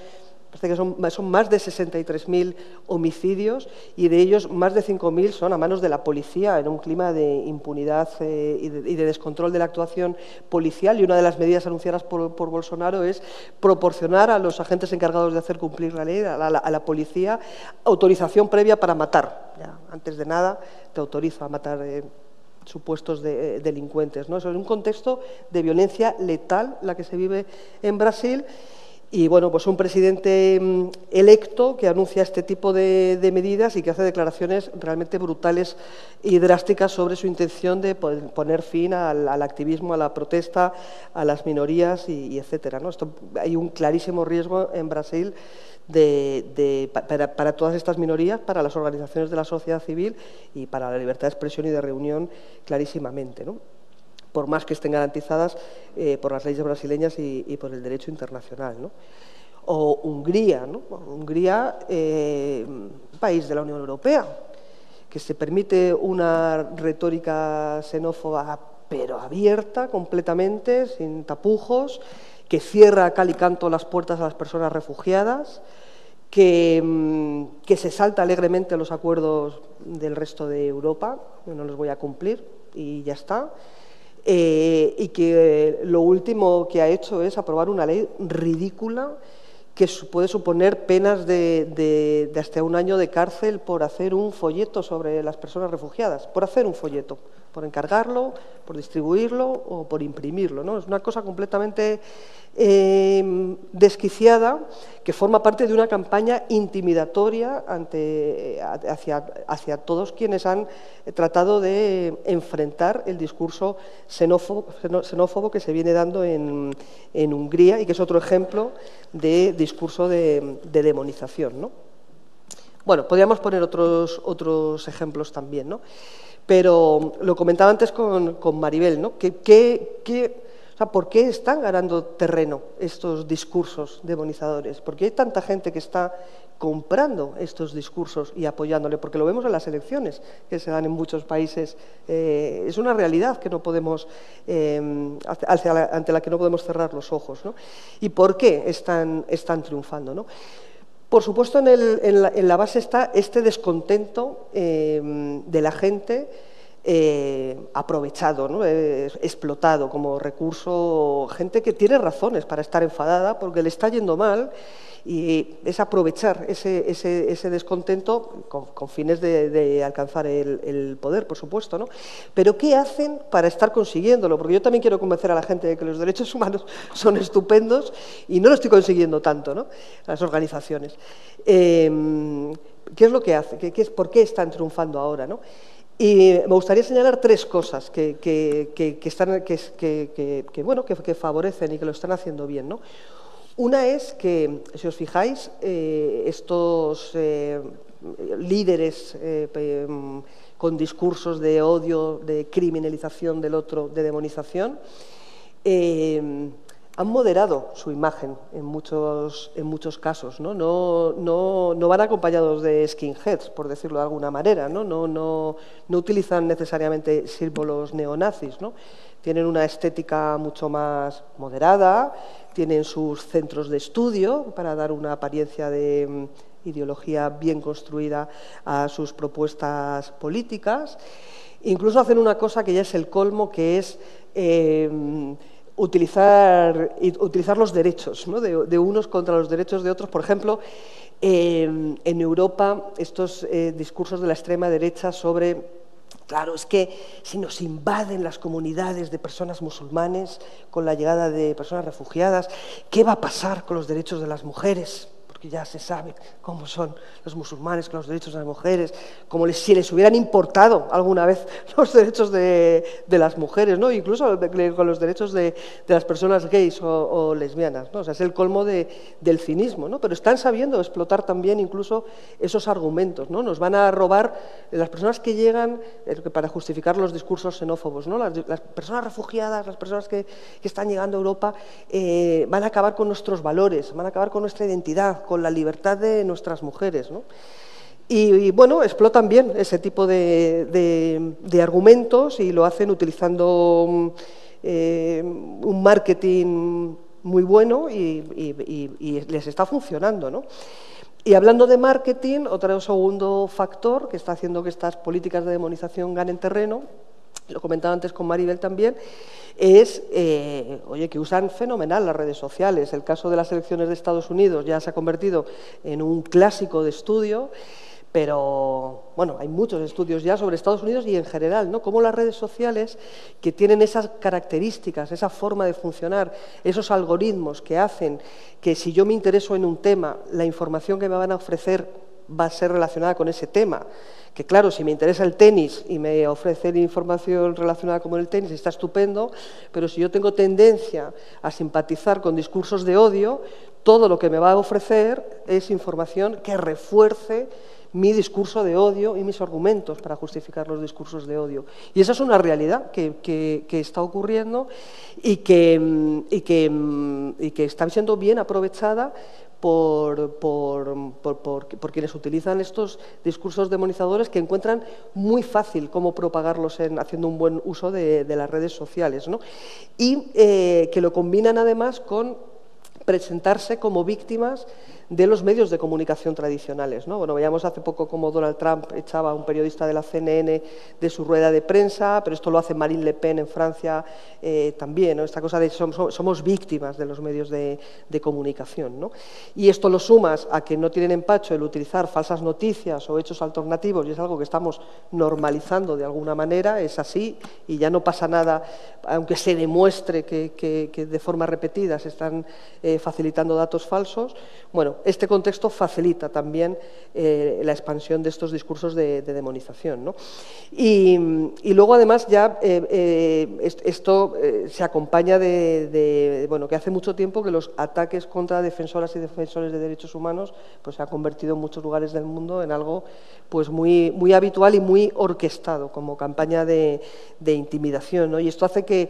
Parece que son, más de 63.000 homicidios y de ellos más de 5.000 son a manos de la policía en un clima de impunidad eh, y, de, descontrol de la actuación policial. Y una de las medidas anunciadas por, Bolsonaro es proporcionar a los agentes encargados de hacer cumplir la ley, a la, policía, autorización previa para matar. antes de nada, te autorizo a matar. Eh, supuestos eh, delincuentes. ¿no? es un contexto de violencia letal la que se vive en Brasil Y bueno, pues un presidente mm, electo que anuncia este tipo de, medidas y que hace declaraciones realmente brutales y drásticas sobre su intención de poner fin al, activismo, a la protesta, a las minorías y, etcétera. ¿no? Esto, hay un clarísimo riesgo en Brasil para, todas estas minorías, para las organizaciones de la sociedad civil y para la libertad de expresión y de reunión clarísimamente. por más que estén garantizadas eh, por las leyes brasileñas y, por el derecho internacional. O Hungría, ¿no? Hungría, eh, país de la Unión Europea, que se permite una retórica xenófoba pero abierta completamente, sin tapujos, que cierra a cal y canto las puertas a las personas refugiadas, que, mm, que se salta alegremente los acuerdos del resto de Europa, no los voy a cumplir y ya está, eh, y que lo último que ha hecho es aprobar una ley ridícula que puede suponer penas de, hasta un año de cárcel por hacer un folleto sobre las personas refugiadas, por hacer un folleto, por encargarlo, por distribuirlo o por imprimirlo. ¿no? Es una cosa completamente eh, desquiciada que forma parte de una campaña intimidatoria ante, hacia, hacia, todos quienes han tratado de enfrentar el discurso xenófobo, que se viene dando en, Hungría y que es otro ejemplo de discurso de, demonización. ¿no? Bueno, podríamos poner otros, otros ejemplos también, ¿no? Pero lo comentaba antes con, Maribel, ¿no? ¿Qué, qué ¿Por qué están ganando terreno estos discursos demonizadores? ¿Por qué hay tanta gente que está comprando estos discursos y apoyándole? Porque lo vemos en las elecciones que se dan en muchos países. Eh, es una realidad que no podemos, eh, ante la que no podemos cerrar los ojos. ¿Y por qué están, están triunfando? Por supuesto, en, la, base está este descontento eh, de la gente eh, aprovechado, ¿no? explotado como recurso, gente que tiene razones para estar enfadada porque le está yendo mal y es aprovechar ese, descontento con, fines de, alcanzar el, poder, por supuesto. ¿no? Pero ¿qué hacen para estar consiguiéndolo? Porque yo también quiero convencer a la gente de que los derechos humanos [laughs] son estupendos y no lo estoy consiguiendo tanto, ¿no? las organizaciones. Em, ¿Qué es lo que hace? ¿Qué, es, ¿Por qué están triunfando ahora? Y me gustaría señalar tres cosas que, bueno, que, favorecen y que lo están haciendo bien. ¿no? Una es que, si os fijáis, eh, estos eh, líderes eh, con discursos de odio, de criminalización del otro, de demonización, han moderado su imagen en muchos, en muchos casos. ¿no? No, no, no van acompañados de skinheads, por decirlo de alguna manera. ¿no? No, no, no utilizan necesariamente símbolos neonazis. ¿no? Tienen una estética mucho más moderada, tienen sus centros de estudio para dar una apariencia de mm, ideología bien construida a sus propuestas políticas. Incluso hacen una cosa que ya es el colmo, que es... Eh, utilizar, utilizar los derechos de, unos contra los derechos de otros. Por ejemplo, en Europa, estos eh, discursos de la extrema derecha sobre Claro, es que si nos invaden las comunidades de personas musulmanes con la llegada de personas refugiadas, ¿qué va a pasar con los derechos de las mujeres? Porque ya se sabe cómo son los musulmanes con los derechos de las mujeres, como si les hubieran importado alguna vez [laughs] los derechos de, las mujeres, ¿no? incluso con los derechos de, las personas gays o, lesbianas. ¿no? O sea, es el colmo del cinismo, ¿no? pero están sabiendo explotar también incluso esos argumentos. ¿no? Nos van a robar las personas que llegan eh, para justificar los discursos xenófobos, ¿no? las, personas refugiadas, las personas que, están llegando a Europa, eh, van a acabar con nuestros valores, van a acabar con nuestra identidad, con la libertad de nuestras mujeres. Y, bueno, explotan bien ese tipo de, argumentos y lo hacen utilizando eh, un marketing muy bueno y, les está funcionando. Y hablando de marketing, otro segundo factor que está haciendo que estas políticas de demonización ganen terreno, lo comentaba antes con Maribel también, es eh, oye, que usan fenomenal las redes sociales. El caso de las elecciones de Estados Unidos ya se ha convertido en un clásico de estudio, pero bueno, hay muchos estudios ya sobre Estados Unidos y en general, ¿no? Cómo las redes sociales que tienen esas características, esa forma de funcionar, esos algoritmos que hacen que si yo me intereso en un tema, la información que me van a ofrecer va a ser relacionada con ese tema. Que claro, si me interesa el tenis y me ofrecen información relacionada con el tenis, está estupendo, pero si yo tengo tendencia a simpatizar con discursos de odio, todo lo que me va a ofrecer es información que refuerce mi discurso de odio y mis argumentos para justificar los discursos de odio. Y esa es una realidad que, está ocurriendo y que, y que, está siendo bien aprovechada por, por, quienes utilizan estos discursos demonizadores que encuentran muy fácil cómo propagarlos en, haciendo un buen uso de, las redes sociales. ¿no? Y eh, que lo combinan además con presentarse como víctimas de los medios de comunicación tradicionales. ¿no? Bueno, veíamos hace poco cómo Donald Trump echaba a un periodista de la CNN de su rueda de prensa, pero esto lo hace Marine Le Pen en Francia eh, también, ¿no? esta cosa de somos, somos víctimas de los medios de, comunicación. Y esto lo sumas a que no tienen empacho el utilizar falsas noticias o hechos alternativos, y es algo que estamos normalizando de alguna manera, es así, y ya no pasa nada, aunque se demuestre que, de forma repetida se están eh, facilitando datos falsos. Bueno, este contexto facilita también eh, la expansión de estos discursos de, demonización. Y, luego, además, ya eh, eh, esto se acompaña de, bueno, que hace mucho tiempo que los ataques contra defensoras y defensores de derechos humanos pues, se ha convertido en muchos lugares del mundo en algo pues, muy, muy habitual y muy orquestado como campaña de, intimidación. Y esto hace que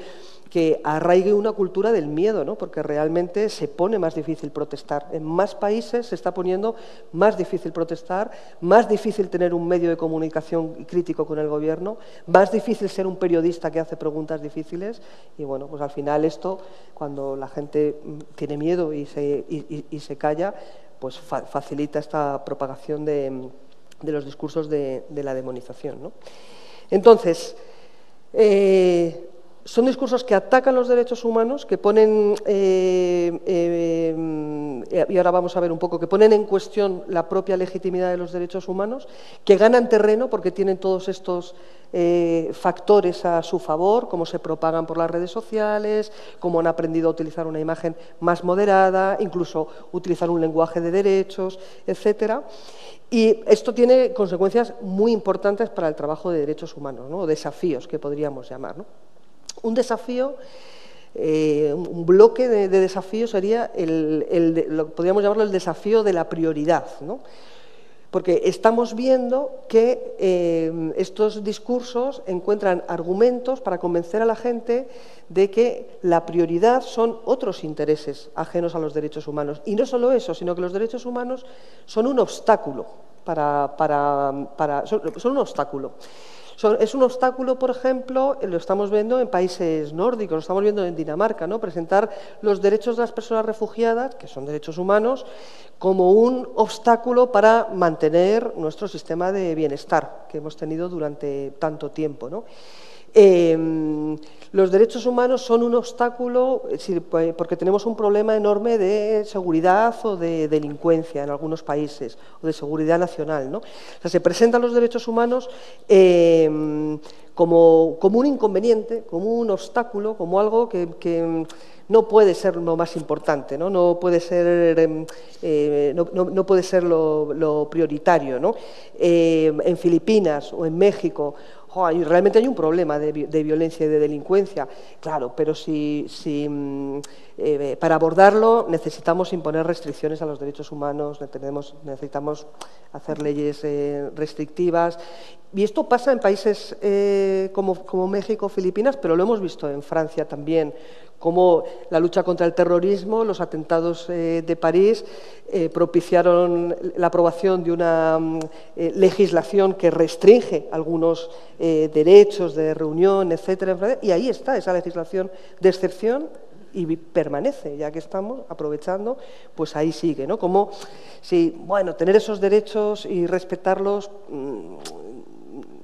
que arraigue una cultura del miedo, ¿no? porque realmente se pone más difícil protestar. En más países se está poniendo más difícil protestar, más difícil tener un medio de comunicación crítico con el gobierno, más difícil ser un periodista que hace preguntas difíciles. Y bueno, pues al final esto, cuando la gente mm, tiene miedo y se, y, se calla, pues facilita esta propagación de, los discursos de, la demonización. ¿no? Entonces, eh, son discursos que atacan los derechos humanos, que ponen, eh, eh, y ahora vamos a ver un poco, que ponen en cuestión la propia legitimidad de los derechos humanos, que ganan terreno porque tienen todos estos eh, factores a su favor, como se propagan por las redes sociales, cómo han aprendido a utilizar una imagen más moderada, incluso utilizar un lenguaje de derechos, etcétera. Y esto tiene consecuencias muy importantes para el trabajo de derechos humanos, ¿no? desafíos que podríamos llamar. ¿no? Un desafío, eh, un bloque de, desafíos sería, el, lo podríamos llamarlo el desafío de la prioridad, ¿no? porque estamos viendo que eh, estos discursos encuentran argumentos para convencer a la gente de que la prioridad son otros intereses ajenos a los derechos humanos. Y no solo eso, sino que los derechos humanos son un obstáculo para, para, son un obstáculo es un obstáculo, por ejemplo, lo estamos viendo en países nórdicos, lo estamos viendo en Dinamarca, ¿no? presentar los derechos de las personas refugiadas, que son derechos humanos, como un obstáculo para mantener nuestro sistema de bienestar que hemos tenido durante tanto tiempo. ¿no? Em, los derechos humanos son un obstáculo porque tenemos un problema enorme de seguridad o de delincuencia en algunos países, o de seguridad nacional. ¿no? se presentan los derechos humanos em, como, un inconveniente, como un obstáculo, como algo que, no puede ser lo más importante, no, no puede ser, em, eh, no, puede ser lo, lo prioritario. ¿no? en Filipinas o en México realmente hay un problema de, violencia y de delincuencia, claro, pero si, mm, eh, para abordarlo necesitamos imponer restricciones a los derechos humanos, necesitamos hacer leyes eh, restrictivas. Y esto pasa en países eh, como, como México, Filipinas, pero lo hemos visto en Francia también, como la lucha contra el terrorismo, los atentados de París propiciaron la aprobación de una mm, legislación que restringe algunos derechos de reunión, etcétera, y ahí está esa legislación de excepción y permanece, ya que estamos aprovechando, pues ahí sigue, ¿no? Como si, bueno, tener esos derechos y respetarlos mm,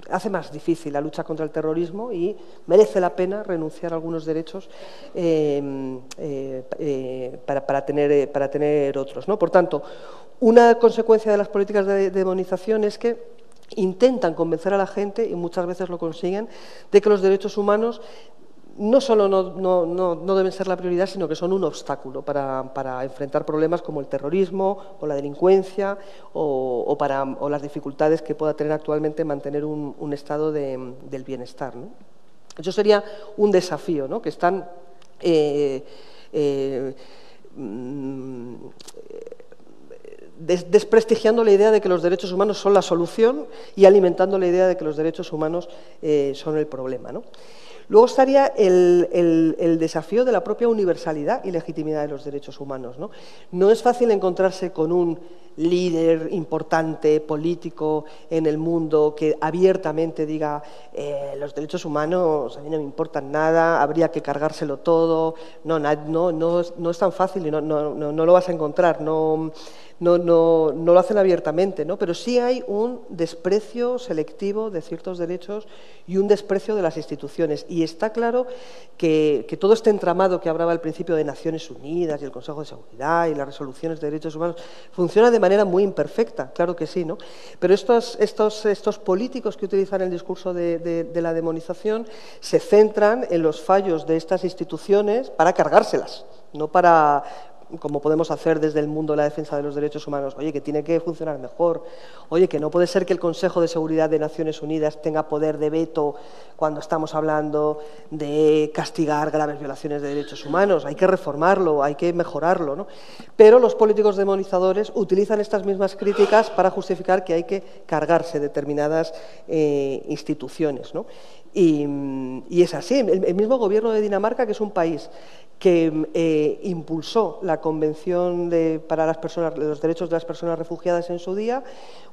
hace más difícil la lucha contra el terrorismo y merece la pena renunciar a algunos derechos em, eh, eh, para, tener, para tener otros. ¿no? Por tanto, Una consecuencia de las políticas de demonización es que intentan convencer a la gente, y muchas veces lo consiguen, de que los derechos humanos no solo no, deben ser la prioridad, sino que son un obstáculo para, enfrentar problemas como el terrorismo o la delincuencia o, para, las dificultades que pueda tener actualmente mantener un, estado del bienestar. Eso sería un desafío, que están eh, eh, mm, desprestigiando la idea de que los derechos humanos son la solución y alimentando la idea de que los derechos humanos eh, son el problema. Luego estaría el, desafío de la propia universalidad y legitimidad de los derechos humanos. ¿no? no es fácil encontrarse con un líder importante, político en el mundo, que abiertamente diga eh, los derechos humanos a mí no me importan nada, habría que cargárselo todo. No, no, no, no es tan fácil y no, no, no lo vas a encontrar. No, no, no, no, lo hacen abiertamente, ¿no? pero sí hay un desprecio selectivo de ciertos derechos y un desprecio de las instituciones. Y está claro que, todo este entramado que hablaba al principio de Naciones Unidas y el Consejo de Seguridad y las resoluciones de derechos humanos funciona de manera muy imperfecta, claro que sí, ¿no? pero estos, estos, estos políticos que utilizan el discurso de, de la demonización se centran en los fallos de estas instituciones para cargárselas, no para como podemos hacer desde el mundo de la defensa de los derechos humanos, oye, que tiene que funcionar mejor, oye, que no puede ser que el Consejo de Seguridad de Naciones Unidas tenga poder de veto cuando estamos hablando de castigar graves violaciones de derechos humanos, hay que reformarlo, hay que mejorarlo, ¿no? Pero los políticos demonizadores utilizan estas mismas críticas para justificar que hay que cargarse determinadas eh, instituciones, ¿no? Y, es así. El, mismo gobierno de Dinamarca, que es un país que eh, impulsó la Convención de, para los derechos de las personas refugiadas en su día,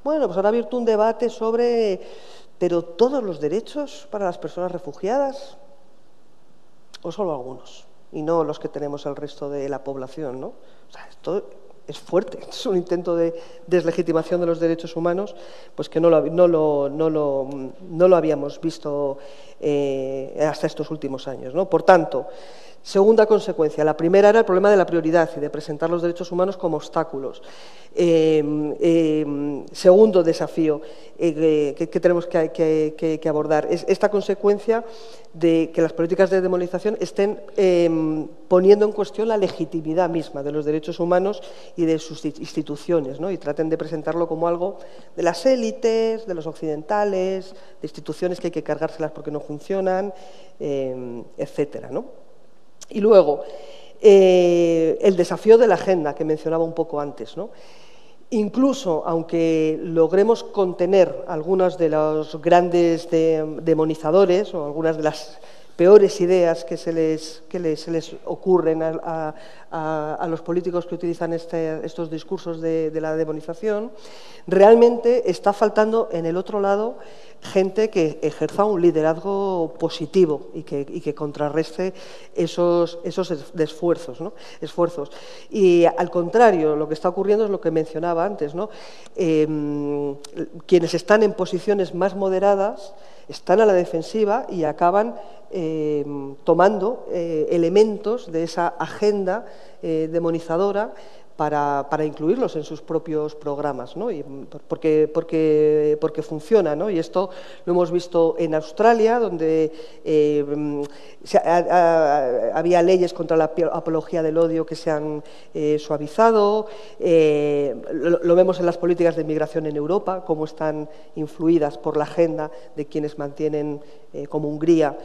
bueno, pues ahora ha abierto un debate sobre, pero todos los derechos para las personas refugiadas o solo algunos y no los que tenemos el resto de la población, ¿no? O sea, esto es fuerte, [laughs] es un intento de deslegitimación de los derechos humanos, pues que no lo, no lo, no lo, no lo habíamos visto eh, hasta estos últimos años. ¿no? Por tanto, Segunda consecuencia. La primera era el problema de la prioridad y de presentar los derechos humanos como obstáculos. Em, em, segundo desafío eh, que, tenemos que, abordar es esta consecuencia de que las políticas de demonización estén em, poniendo en cuestión la legitimidad misma de los derechos humanos y de sus instituciones, ¿no? y traten de presentarlo como algo de las élites, de los occidentales, de instituciones que hay que cargárselas porque no funcionan, etcétera. ¿no? Y luego, eh, el desafío de la agenda que mencionaba un poco antes. Incluso aunque logremos contener algunos de los grandes demonizadores o algunas de las peores ideas que se les, que les, se les ocurren a, los políticos que utilizan este, estos discursos de, la demonización, realmente está faltando en el otro lado gente que ejerza un liderazgo positivo y que, que contrarreste esos, esos esfuerzos, ¿no? esfuerzos. Y al contrario, lo que está ocurriendo es lo que mencionaba antes. ¿no? Em, quienes están en posiciones más moderadas están a la defensiva y acaban eh, tomando eh, elementos de esa agenda eh, demonizadora para, incluirlos en sus propios programas, ¿no? y porque, porque, porque funciona. ¿no? Y esto lo hemos visto en Australia, donde eh, había leyes contra la apología del odio que se han eh, suavizado. Eh, lo, vemos en las políticas de inmigración en Europa, cómo están influidas por la agenda de quienes mantienen, como Hungría,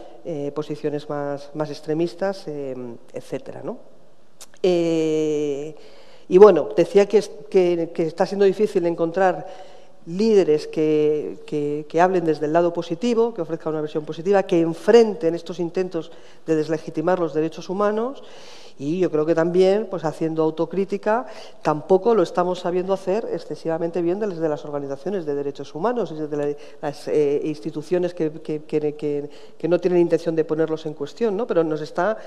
posiciones más, más extremistas, etcétera. ¿no? Y bueno, decía que, está siendo difícil encontrar líderes que, hablen desde el lado positivo, que ofrezcan una versión positiva, que enfrenten estos intentos de deslegitimar los derechos humanos y yo creo que también, pues haciendo autocrítica, tampoco lo estamos sabiendo hacer excesivamente bien desde las organizaciones de derechos humanos, desde las eh, instituciones que, que, no tienen intención de ponerlos en cuestión, ¿no? pero nos está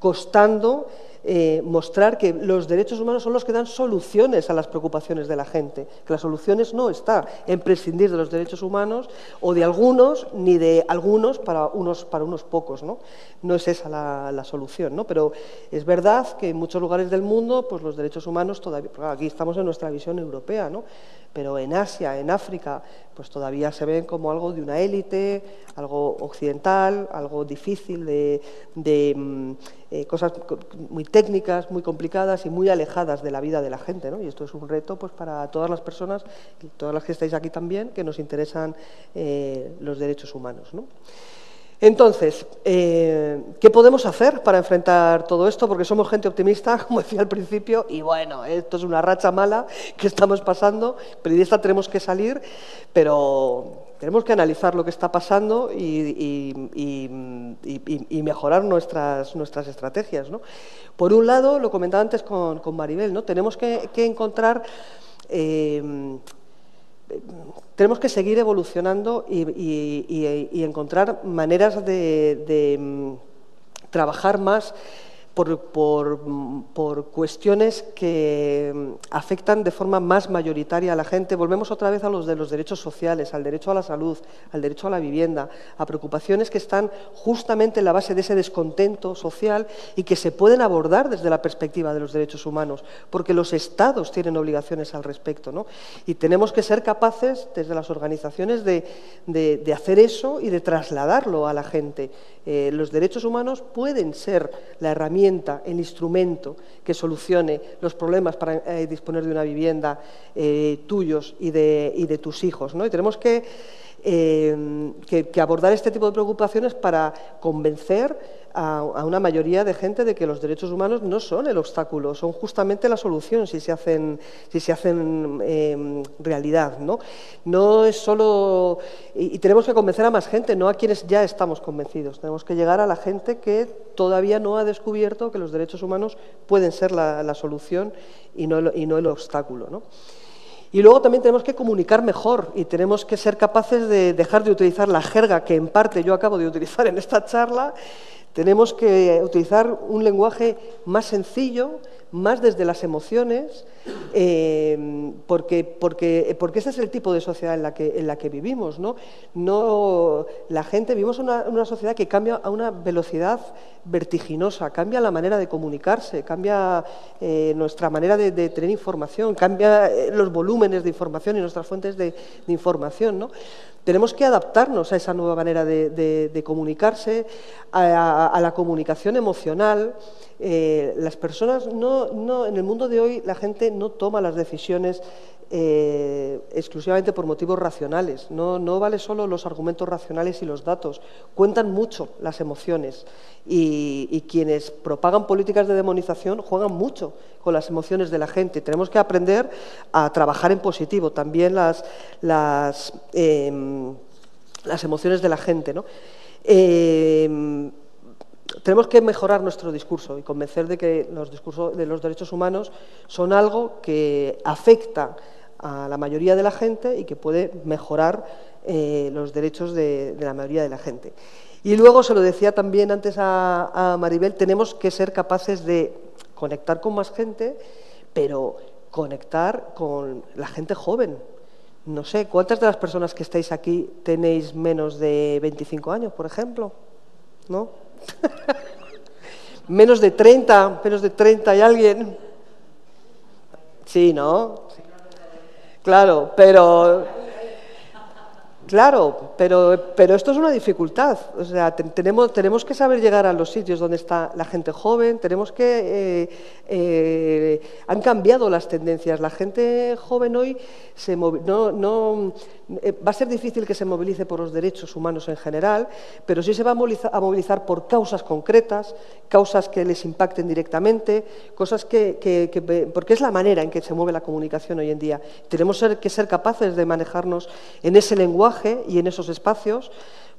costando eh, mostrar que los derechos humanos son los que dan soluciones a las preocupaciones de la gente, que las soluciones no están en prescindir de los derechos humanos o de algunos ni de algunos para unos, para unos pocos. No, no es esa la, la solución, ¿no? pero es verdad que en muchos lugares del mundo, pues los derechos humanos todavía, aquí estamos en nuestra visión europea, ¿no? Pero en Asia, en África, pues todavía se ven como algo de una élite, algo occidental, algo difícil de, mm, eh, cosas muy técnicas, muy complicadas y muy alejadas de la vida de la gente. ¿no? Y esto es un reto pues, para todas las personas, y todas las que estáis aquí también, que nos interesan eh, los derechos humanos. ¿no? Entonces, eh, ¿qué podemos hacer para enfrentar todo esto? Porque somos gente optimista, [laughs] como decía al principio, y bueno, esto es una racha mala que estamos pasando, pero de esta tenemos que salir, pero tenemos que analizar lo que está pasando y, mejorar nuestras, nuestras estrategias. Por un lado, lo comentaba antes con, Maribel, ¿no? tenemos que, encontrar... Eh, tenemos que seguir evolucionando y, encontrar maneras de, mm, trabajar más por, cuestiones que mm, afectan de forma más mayoritaria a la gente. Volvemos otra vez a los de los derechos sociales, al derecho a la salud, al derecho a la vivienda, a preocupaciones que están justamente en la base de ese descontento social y que se pueden abordar desde la perspectiva de los derechos humanos, porque los estados tienen obligaciones al respecto. ¿no? Y tenemos que ser capaces, desde las organizaciones, de hacer eso y de trasladarlo a la gente. Eh, los derechos humanos pueden ser la herramienta, el instrumento que solucione los problemas para eh, disponer de una vivienda eh, tuyos y de, tus hijos. ¿no? Y tenemos que abordar este tipo de preocupaciones para convencer a, una mayoría de gente de que los derechos humanos no son el obstáculo, son justamente la solución si se hacen, si se hacen em, realidad. ¿no? no es solo. Y, tenemos que convencer a más gente, no a quienes ya estamos convencidos. Tenemos que llegar a la gente que todavía no ha descubierto que los derechos humanos pueden ser la, solución y no, el, y no el obstáculo. ¿no? Y luego también tenemos que comunicar mejor y tenemos que ser capaces de dejar de utilizar la jerga que en parte yo acabo de utilizar en esta charla tenemos que utilizar un lenguaje más sencillo, más desde las emociones, eh, porque, porque, porque ese es el tipo de sociedad en la que, en la que vivimos. ¿no? No, la gente, vivimos en una, sociedad que cambia a una velocidad vertiginosa, cambia la manera de comunicarse, cambia eh, nuestra manera de, tener información, cambia eh, los volúmenes de información y nuestras fuentes de, información. ¿no? Tenemos que adaptarnos a esa nueva manera de, comunicarse, a, la comunicación emocional. Eh, las personas, no, en el mundo de hoy, la gente no toma las decisiones eh, exclusivamente por motivos racionales. No, no, vale solo los argumentos racionales y los datos. Cuentan mucho las emociones. Y, quienes propagan políticas de demonización juegan mucho con las emociones de la gente. Tenemos que aprender a trabajar en positivo también las, las, em, las emociones de la gente. ¿no? Em, tenemos que mejorar nuestro discurso y convencer de que los discursos de los derechos humanos son algo que afecta a la mayoría de la gente y que puede mejorar eh, los derechos de, la mayoría de la gente. Y luego, se lo decía también antes a, Maribel, tenemos que ser capaces de conectar con más gente, pero conectar con la gente joven. No sé, ¿cuántas de las personas que estáis aquí tenéis menos de 25 años, por ejemplo? ¿No? [laughs] menos de 30, menos de 30 y alguien. Sí, ¿no? Claro, pero Claro, pero, pero esto es una dificultad. O sea, tenemos, tenemos que saber llegar a los sitios donde está la gente joven, tenemos que... Eh, eh, han cambiado las tendencias. La gente joven hoy se no, eh, va a ser difícil que se movilice por los derechos humanos en general, pero sí se va a movilizar, por causas concretas, causas que les impacten directamente, cosas que, porque es la manera en que se mueve la comunicación hoy en día. Tenemos que ser capaces de manejarnos en ese lenguaje y en esos espacios,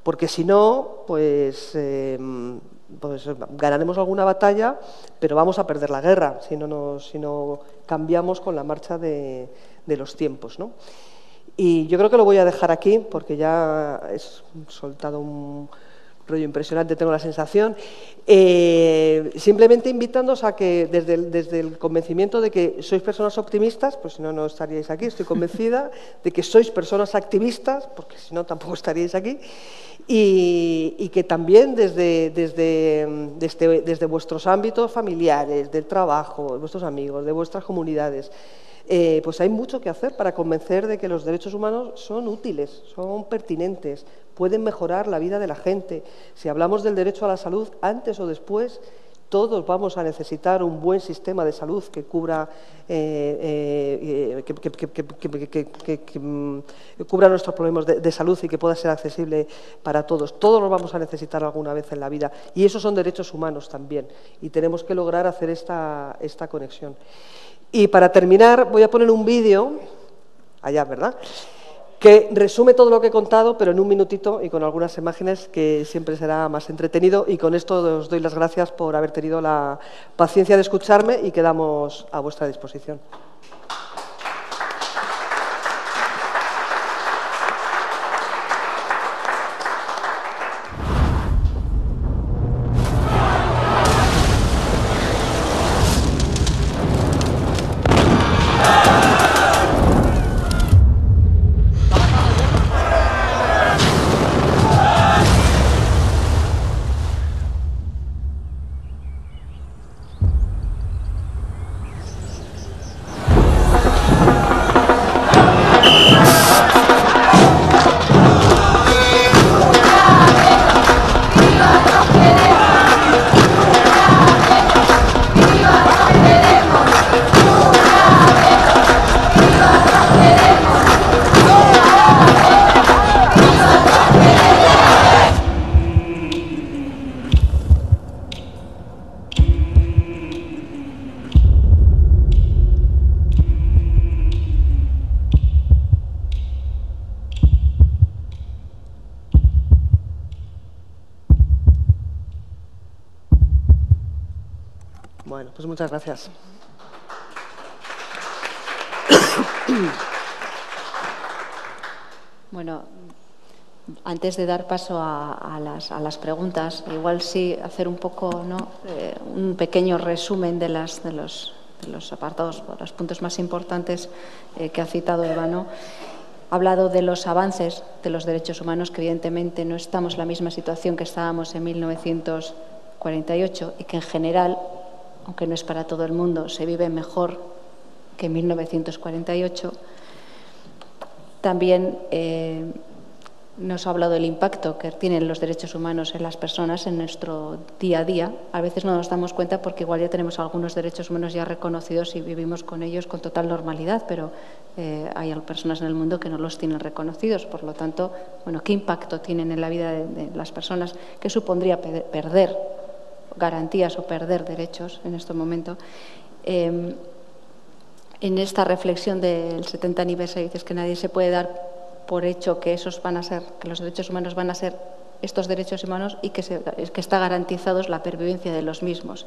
porque si no, pues, em, pues ganaremos alguna batalla, pero vamos a perder la guerra si no, si no cambiamos con la marcha de, de los tiempos. ¿no? Y yo creo que lo voy a dejar aquí porque ya he soltado un rollo impresionante, tengo la sensación. Eh, simplemente invitándoos a que desde el, desde el convencimiento de que sois personas optimistas, pues si no, no estaríais aquí, estoy convencida de que sois personas activistas, porque si no, tampoco estaríais aquí, y, que también desde, desde, desde, desde vuestros ámbitos familiares, del trabajo, de vuestros amigos, de vuestras comunidades, eh, pues hay mucho que hacer para convencer de que los derechos humanos son útiles, son pertinentes, pueden mejorar la vida de la gente. Si hablamos del derecho a la salud, antes o después, todos vamos a necesitar un buen sistema de salud que cubra, nuestros problemas de, salud y que pueda ser accesible para todos. Todos lo vamos a necesitar alguna vez en la vida y esos son derechos humanos también y tenemos que lograr hacer esta conexión. Y para terminar voy a poner un vídeo, allá, ¿verdad?, que resume todo lo que he contado, pero en un minutito y con algunas imágenes que siempre será más entretenido. Y con esto os doy las gracias por haber tenido la paciencia de escucharme y quedamos a vuestra disposición. Muchas gracias. Bueno, antes de dar paso a, las, preguntas, igual sí hacer un poco, ¿no? Eh, un pequeño resumen de, las, de, los, apartados, los puntos más importantes eh, que ha citado Eva. Ha hablado de los avances de los derechos humanos, que evidentemente no estamos en la misma situación que estábamos en 1948 y que en general aunque no es para todo el mundo, se vive mejor que en 1948. También eh, nos ha hablado del impacto que tienen los derechos humanos en las personas en nuestro día a día. A veces no nos damos cuenta porque igual ya tenemos algunos derechos humanos ya reconocidos y vivimos con ellos con total normalidad, pero eh, hay personas en el mundo que no los tienen reconocidos. Por lo tanto, bueno, ¿qué impacto tienen en la vida de, las personas? ¿Qué supondría perder garantías o perder derechos en este momento. Em, en esta reflexión del 70 aniversario dices que nadie se puede dar por hecho que esos van a ser, que los derechos humanos van a ser estos derechos humanos y que, que está garantizados la pervivencia de los mismos.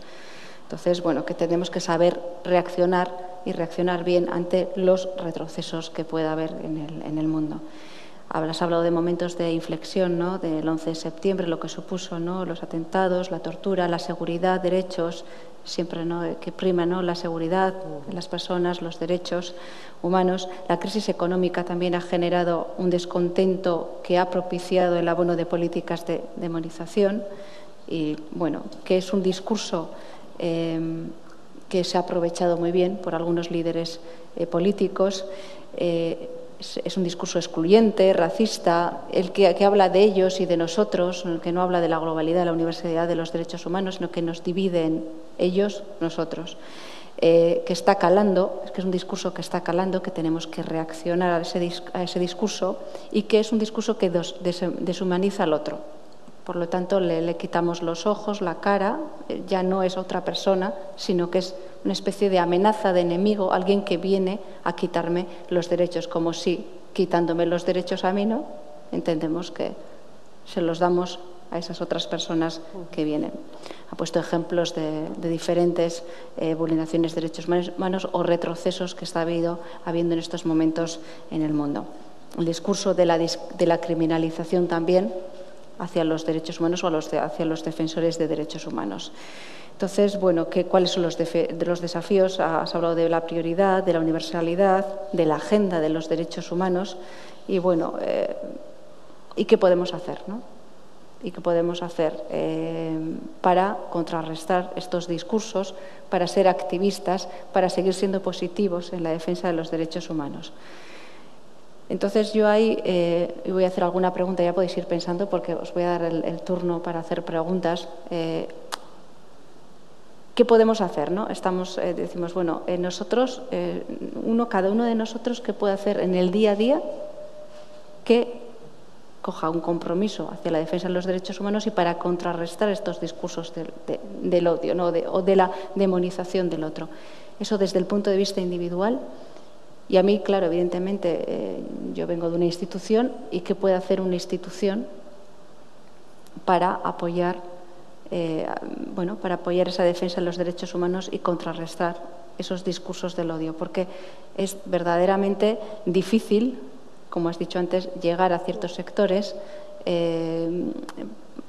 Entonces, bueno, que tenemos que saber reaccionar y reaccionar bien ante los retrocesos que pueda haber en el mundo. Has hablado de momentos de inflexión, ¿no? del 11 de septiembre, lo que supuso ¿no? los atentados, la tortura, la seguridad, derechos, siempre ¿no? que prima ¿no? la seguridad de las personas, los derechos humanos. La crisis económica también ha generado un descontento que ha propiciado el abono de políticas de demonización y, bueno, que es un discurso eh, que se ha aprovechado muy bien por algunos líderes eh, políticos. Eh, es, un discurso excluyente, racista, el que, habla de ellos y de nosotros, el que no habla de la globalidad, de la universalidad de los derechos humanos, sino que nos divide en ellos, nosotros. Eh, que está calando, es que es un discurso que está calando, que tenemos que reaccionar a ese discurso y que es un discurso que deshumaniza al otro. Por lo tanto, le, quitamos los ojos, la cara, eh, ya no es otra persona, sino que es una especie de amenaza de enemigo, alguien que viene a quitarme los derechos, como si quitándome los derechos a mí, ¿no? Entendemos que se los damos a esas otras personas que vienen. Ha puesto ejemplos de, diferentes eh, vulneraciones de derechos humanos o retrocesos que está habido, habiendo en estos momentos en el mundo. El discurso de la, de la criminalización también hacia los derechos humanos o hacia los defensores de derechos humanos. Entonces, bueno, ¿qué, ¿cuáles son los, los, desafíos? Has hablado de la prioridad, de la universalidad, de la agenda de los derechos humanos y, bueno, eh, ¿y qué podemos hacer? ¿no? ¿Y qué podemos hacer eh, para contrarrestar estos discursos, para ser activistas, para seguir siendo positivos en la defensa de los derechos humanos? Entonces yo ahí eh, voy a hacer alguna pregunta, ya podéis ir pensando porque os voy a dar el, turno para hacer preguntas. Eh, ¿Qué podemos hacer? ¿no? Estamos, eh, decimos, bueno, nosotros, uno, cada uno de nosotros, ¿qué puede hacer en el día a día que coja un compromiso hacia la defensa de los derechos humanos y para contrarrestar estos discursos del odio ¿no? o de la demonización del otro? Eso desde el punto de vista individual y a mí, claro, evidentemente, eh, yo vengo de una institución y qué puede hacer una institución para apoyar, eh, bueno, para apoyar esa defensa de los derechos humanos y contrarrestar esos discursos del odio, porque es verdaderamente difícil, como has dicho antes, llegar a ciertos sectores. Eh,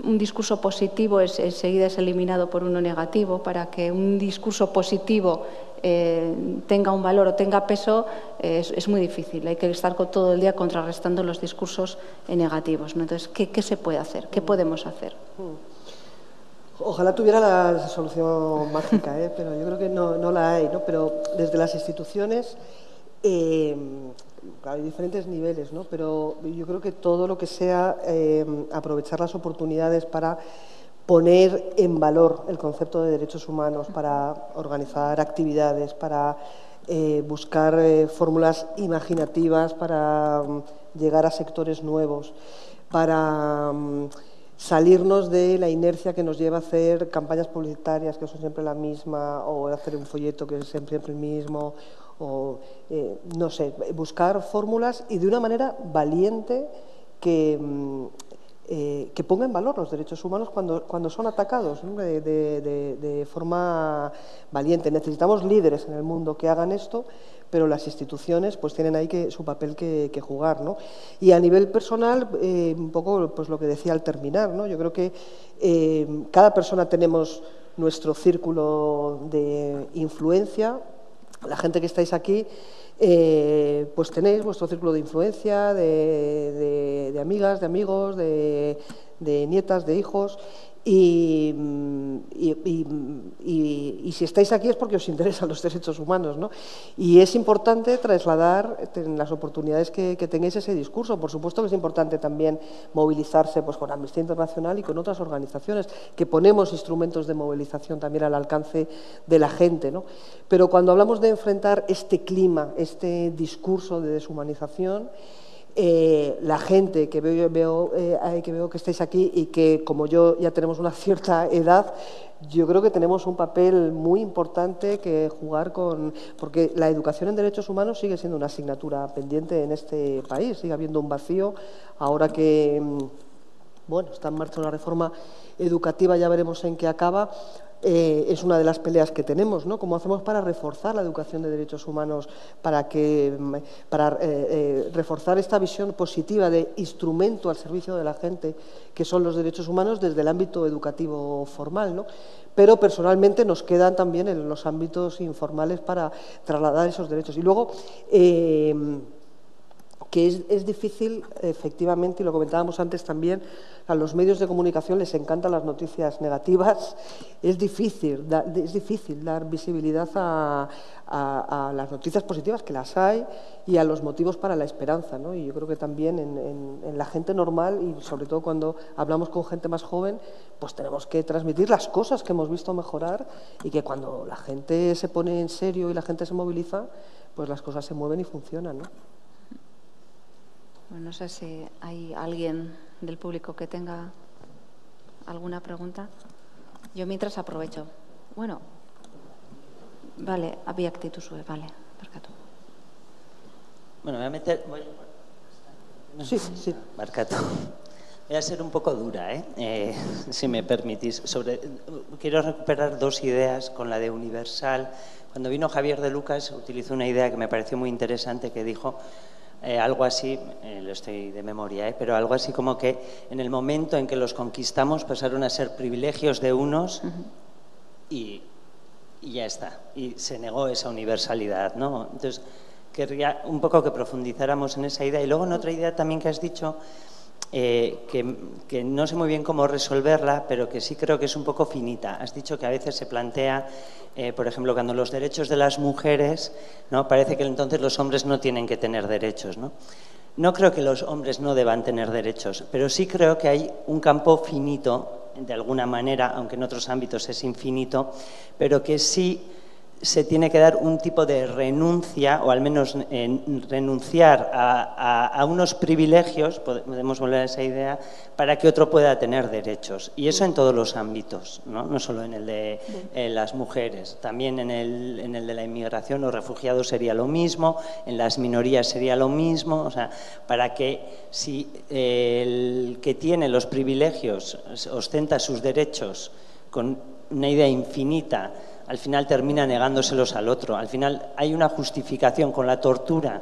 un discurso positivo es, enseguida es eliminado por uno negativo. Para que un discurso positivo eh, tenga un valor o tenga peso es, muy difícil. Hay que estar todo el día contrarrestando los discursos negativos. Entonces, ¿qué, se puede hacer? ¿Qué podemos hacer? Ojalá tuviera la solución mágica, ¿eh? pero yo creo que no, la hay. ¿no? Pero desde las instituciones eh, hay diferentes niveles, ¿no? pero yo creo que todo lo que sea aprovechar las oportunidades para poner en valor el concepto de derechos humanos, para organizar actividades, para eh, buscar eh, fórmulas imaginativas para mm, llegar a sectores nuevos, para mm, salirnos de la inercia que nos lleva a hacer campañas publicitarias que son siempre la misma, o hacer un folleto que es siempre el mismo, o eh, no sé, buscar fórmulas y de una manera valiente que mm, eh, que ponga en valor los derechos humanos cuando, cuando son atacados de, forma valiente. Necesitamos líderes en el mundo que hagan esto, pero las instituciones pues tienen ahí que, su papel que, jugar. ¿no? Y a nivel personal, eh, un poco pues, lo que decía al terminar, ¿no? yo creo que eh, cada persona tenemos nuestro círculo de influencia, la gente que estáis aquí eh, pues tenéis vuestro círculo de influencia, de, amigas, de amigos, de, nietas, de hijos, y, si estáis aquí es porque os interesan los derechos humanos. ¿no? Y es importante trasladar en las oportunidades que, tengáis ese discurso. Por supuesto que es importante también movilizarse pues, con Amnistía Internacional y con otras organizaciones, que ponemos instrumentos de movilización también al alcance de la gente. ¿no? Pero cuando hablamos de enfrentar este clima, este discurso de deshumanización, eh, la gente que veo, eh, que veo que estáis aquí y que, como yo, ya tenemos una [laughs] cierta edad, yo creo que tenemos un papel muy importante que jugar con. porque la educación en derechos humanos sigue siendo una asignatura pendiente en este país, sigue habiendo un vacío ahora que. Mm, bueno, está en marcha una reforma educativa, ya veremos en qué acaba, eh, es una de las peleas que tenemos, ¿no? ¿Cómo hacemos para reforzar la educación de derechos humanos, para, que, mm, para eh, eh, reforzar esta visión positiva de instrumento al servicio de la gente, que son los derechos humanos desde el ámbito educativo formal, ¿no? Pero personalmente nos quedan también en los ámbitos informales para trasladar esos derechos. Y luego, que es, difícil, efectivamente, y lo comentábamos antes también, a los medios de comunicación les encantan las noticias negativas, [laughs] es difícil, es difícil dar visibilidad a, las noticias positivas, que las hay, y a los motivos para la esperanza. ¿no? Y yo creo que también en, la gente normal, y sobre todo cuando hablamos con gente más joven, pues tenemos que transmitir las cosas que hemos visto mejorar y que cuando la gente se pone en serio y la gente se moviliza, pues las cosas se mueven y funcionan. No sé si hay alguien del público que tenga alguna pregunta. Yo mientras aprovecho. Bueno, vale, había actitud sube, vale, Marcato. Bueno, me voy a meter... Sí, sí. Marcato. Voy a ser un poco dura, ¿eh? eh si me permitís. Sobre, quiero recuperar dos ideas con la de Universal. Cuando vino Javier de Lucas utilizó una idea que me pareció muy interesante que dijo eh, algo así, eh, lo estoy de memoria, eh, pero algo así como que en el momento en que los conquistamos pasaron a ser privilegios de unos y, y, ya está. Y se negó esa universalidad, ¿no? Entonces, querría un poco que profundizáramos en esa idea. Y luego en otra idea también que has dicho, eh, que, no sé muy bien cómo resolverla, pero que sí creo que es un poco finita. Has dicho que a veces se plantea, eh, por ejemplo, cuando los derechos de las mujeres, ¿no? parece que entonces los hombres no tienen que tener derechos. ¿no? no creo que los hombres no deban tener derechos, pero sí creo que hay un campo finito, de alguna manera, aunque en otros ámbitos es infinito, pero que sí se tiene que dar un tipo de renuncia, o al menos eh, renunciar a, a, unos privilegios, podemos volver a esa idea, para que otro pueda tener derechos. Y eso en todos los ámbitos, no, no solo en el de eh, las mujeres, también en el, en el de la inmigración, los refugiados sería lo mismo, en las minorías sería lo mismo, o sea, para que si eh, el que tiene los privilegios ostenta sus derechos con una idea infinita, al final termina negándoselos al otro. Al final hay una justificación con la tortura.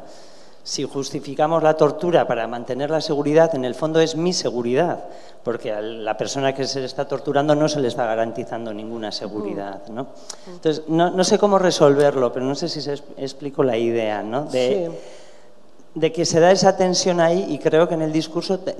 Si justificamos la tortura para mantener la seguridad, en el fondo es mi seguridad, porque a la persona que se le está torturando no se le está garantizando ninguna seguridad. ¿no? Entonces, no, no sé cómo resolverlo, pero no sé si se explico la idea. ¿no? De, sí de que se da esa tensión ahí y creo que en el discurso, de,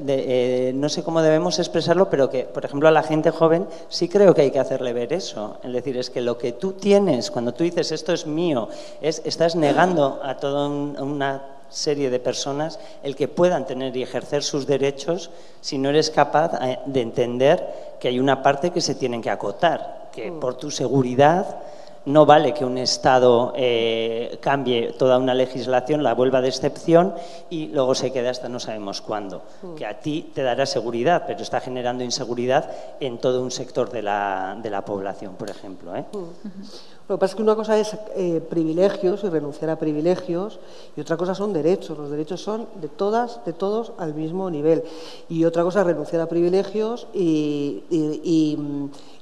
eh, no sé cómo debemos expresarlo, pero que, por ejemplo, a la gente joven sí creo que hay que hacerle ver eso. Es decir, es que lo que tú tienes, cuando tú dices esto es mío, es, estás negando a toda un, una serie de personas el que puedan tener y ejercer sus derechos si no eres capaz eh, de entender que hay una parte que se tienen que acotar, que mm. por tu seguridad no vale que un Estado eh, cambie toda una legislación, la vuelva de excepción y luego se quede hasta no sabemos cuándo. Mm. Que a ti te dará seguridad, pero está generando inseguridad en todo un sector de la, de la población, por ejemplo. ¿eh? Mm. Lo que pasa es que una cosa es eh, privilegios y renunciar a privilegios y otra cosa son derechos. Los derechos son de todas, de todos al mismo nivel. Y otra cosa es renunciar a privilegios y,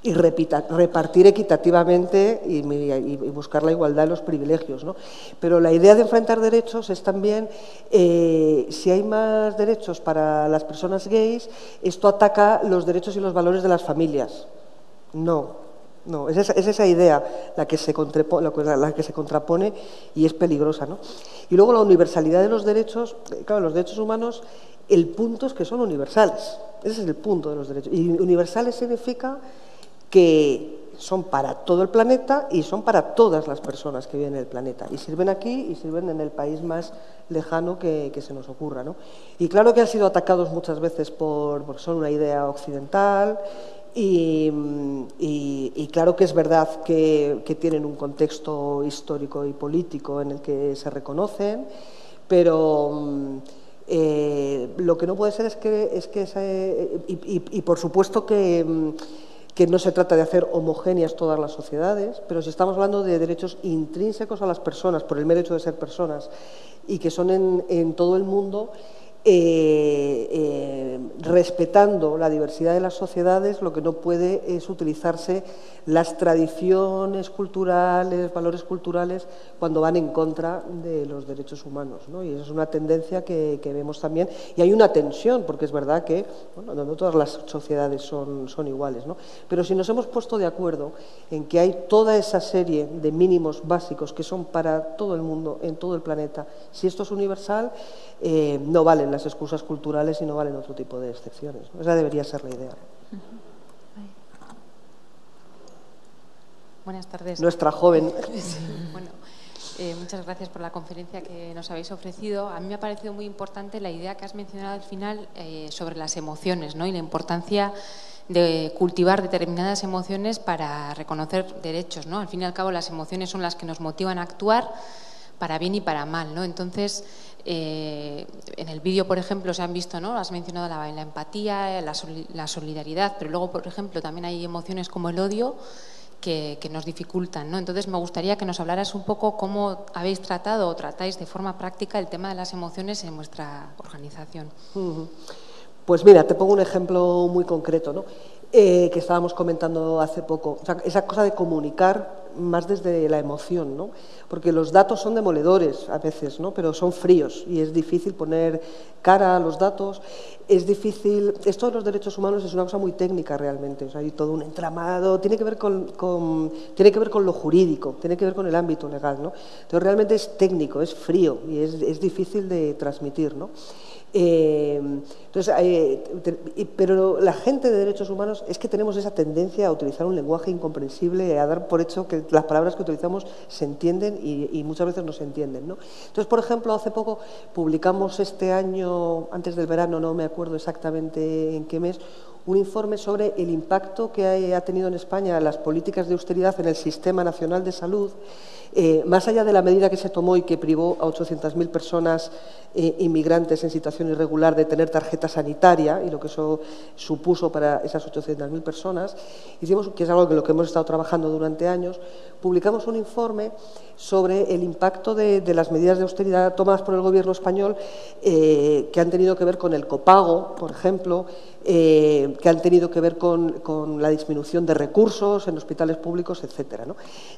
repartir equitativamente y, buscar la igualdad de los privilegios. ¿no? Pero la idea de enfrentar derechos es también, eh, si hay más derechos para las personas gays, esto ataca los derechos y los valores de las familias. No, no, es esa, es esa idea la que, se la que se contrapone y es peligrosa. ¿no? Y luego la universalidad de los derechos, eh, claro, los derechos humanos, el punto es que son universales. Ese es el punto de los derechos. Y universales significa que son para todo el planeta y son para todas las personas que viven en el planeta. Y sirven aquí y sirven en el país más lejano que, se nos ocurra. ¿no? Y claro que han sido atacados muchas veces por, porque son una idea occidental y, claro que es verdad que, tienen un contexto histórico y político en el que se reconocen, pero mm, eh, lo que no puede ser es que, es que y, por supuesto que, mm, que, no se trata de hacer homogéneas todas las sociedades, pero si estamos hablando de derechos intrínsecos a las personas por el mero hecho de ser personas y que son en, en todo el mundo, eh, eh, respetando la diversidad de las sociedades, lo que no puede es utilizarse las tradiciones culturales, valores culturales, cuando van en contra de los derechos humanos. ¿no? Y esa es una tendencia que, vemos también. Y hay una tensión, porque es verdad que bueno, no todas las sociedades son, son iguales. ¿no? Pero si nos hemos puesto de acuerdo en que hay toda esa serie de mínimos básicos que son para todo el mundo, en todo el planeta, si esto es universal, eh, no valen las excusas culturales y no valen otro tipo de excepciones. Esa debería ser la idea. Buenas tardes. Nuestra joven. [laughs] Bueno, eh, muchas gracias por la conferencia que nos habéis ofrecido. A mí me ha parecido muy importante la idea que has mencionado al final eh, sobre las emociones ¿no? y la importancia de cultivar determinadas emociones para reconocer derechos. ¿no? Al fin y al cabo, las emociones son las que nos motivan a actuar para bien y para mal. ¿no? Entonces, eh, en el vídeo, por ejemplo, se han visto, ¿no? Has mencionado la, empatía, la, solidaridad, pero luego, por ejemplo, también hay emociones como el odio que, nos dificultan, ¿no? Entonces, me gustaría que nos hablaras un poco cómo habéis tratado o tratáis de forma práctica el tema de las emociones en vuestra organización. Pues mira, te pongo un ejemplo muy concreto, ¿no? Eh, que estábamos comentando hace poco. esa cosa de comunicar más desde la emoción, ¿no? porque los datos son demoledores a veces, ¿no? pero son fríos y es difícil poner cara a los datos. Es difícil, esto de los derechos humanos es una cosa muy técnica realmente, hay todo un entramado, tiene que ver con, tiene que ver con lo jurídico, tiene que ver con el ámbito legal. ¿no? Realmente es técnico, es frío y es, es difícil de transmitir. ¿no? Eh, entonces, eh, pero la gente de derechos humanos es que tenemos esa tendencia a utilizar un lenguaje incomprensible, a dar por hecho que las palabras que utilizamos se entienden y, muchas veces no se entienden. ¿no? Entonces, por ejemplo, hace poco publicamos este año, antes del verano, no me acuerdo exactamente en qué mes, un informe sobre el impacto que ha tenido en España las políticas de austeridad en el Sistema Nacional de Salud eh, más allá de la medida que se tomó y que privó a 800.000 personas eh, inmigrantes en situación irregular de tener tarjeta sanitaria y lo que eso supuso para esas 800.000 personas, hicimos, que es algo que lo que hemos estado trabajando durante años, publicamos un informe sobre el impacto de, las medidas de austeridad tomadas por el Gobierno español eh, que han tenido que ver con el copago, por ejemplo, que han tenido que ver con, la disminución de recursos en hospitales públicos, etcétera.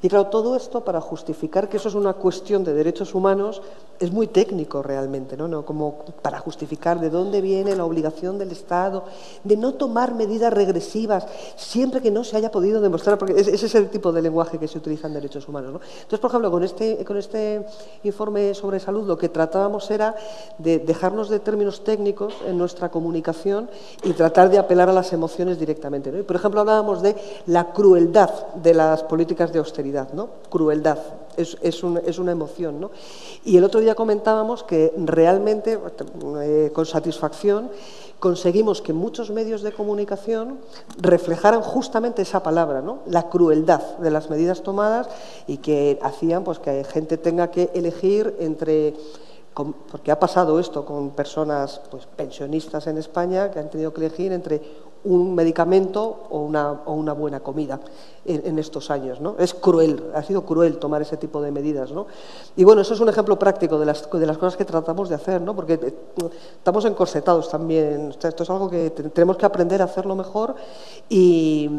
Y claro, todo esto para justificar justificar que eso es una cuestión de derechos humanos es muy técnico realmente, ¿no? Como para justificar de dónde viene la obligación del Estado de no tomar medidas regresivas siempre que no se haya podido demostrar, porque ese es el tipo de lenguaje que se utiliza en derechos humanos. ¿no? Entonces, por ejemplo, con este, con este informe sobre salud lo que tratábamos era de dejarnos de términos técnicos en nuestra comunicación y tratar de apelar a las emociones directamente. Y, por ejemplo, hablábamos de la crueldad de las políticas de austeridad, ¿no? Crueldad es, una emoción. ¿no? Y el otro día comentábamos que realmente, eh, con satisfacción, conseguimos que muchos medios de comunicación reflejaran justamente esa palabra, ¿no? la crueldad de las medidas tomadas y que hacían pues, que gente tenga que elegir entre porque ha pasado esto con personas pues, pensionistas en España que han tenido que elegir entre un medicamento o una, o una buena comida en, estos años. ¿no? Es cruel, ha sido cruel tomar ese tipo de medidas. ¿no? Y bueno, eso es un ejemplo práctico de las, de las cosas que tratamos de hacer, ¿no? porque eh, estamos encorsetados también. Esto es algo que tenemos que aprender a hacerlo mejor y,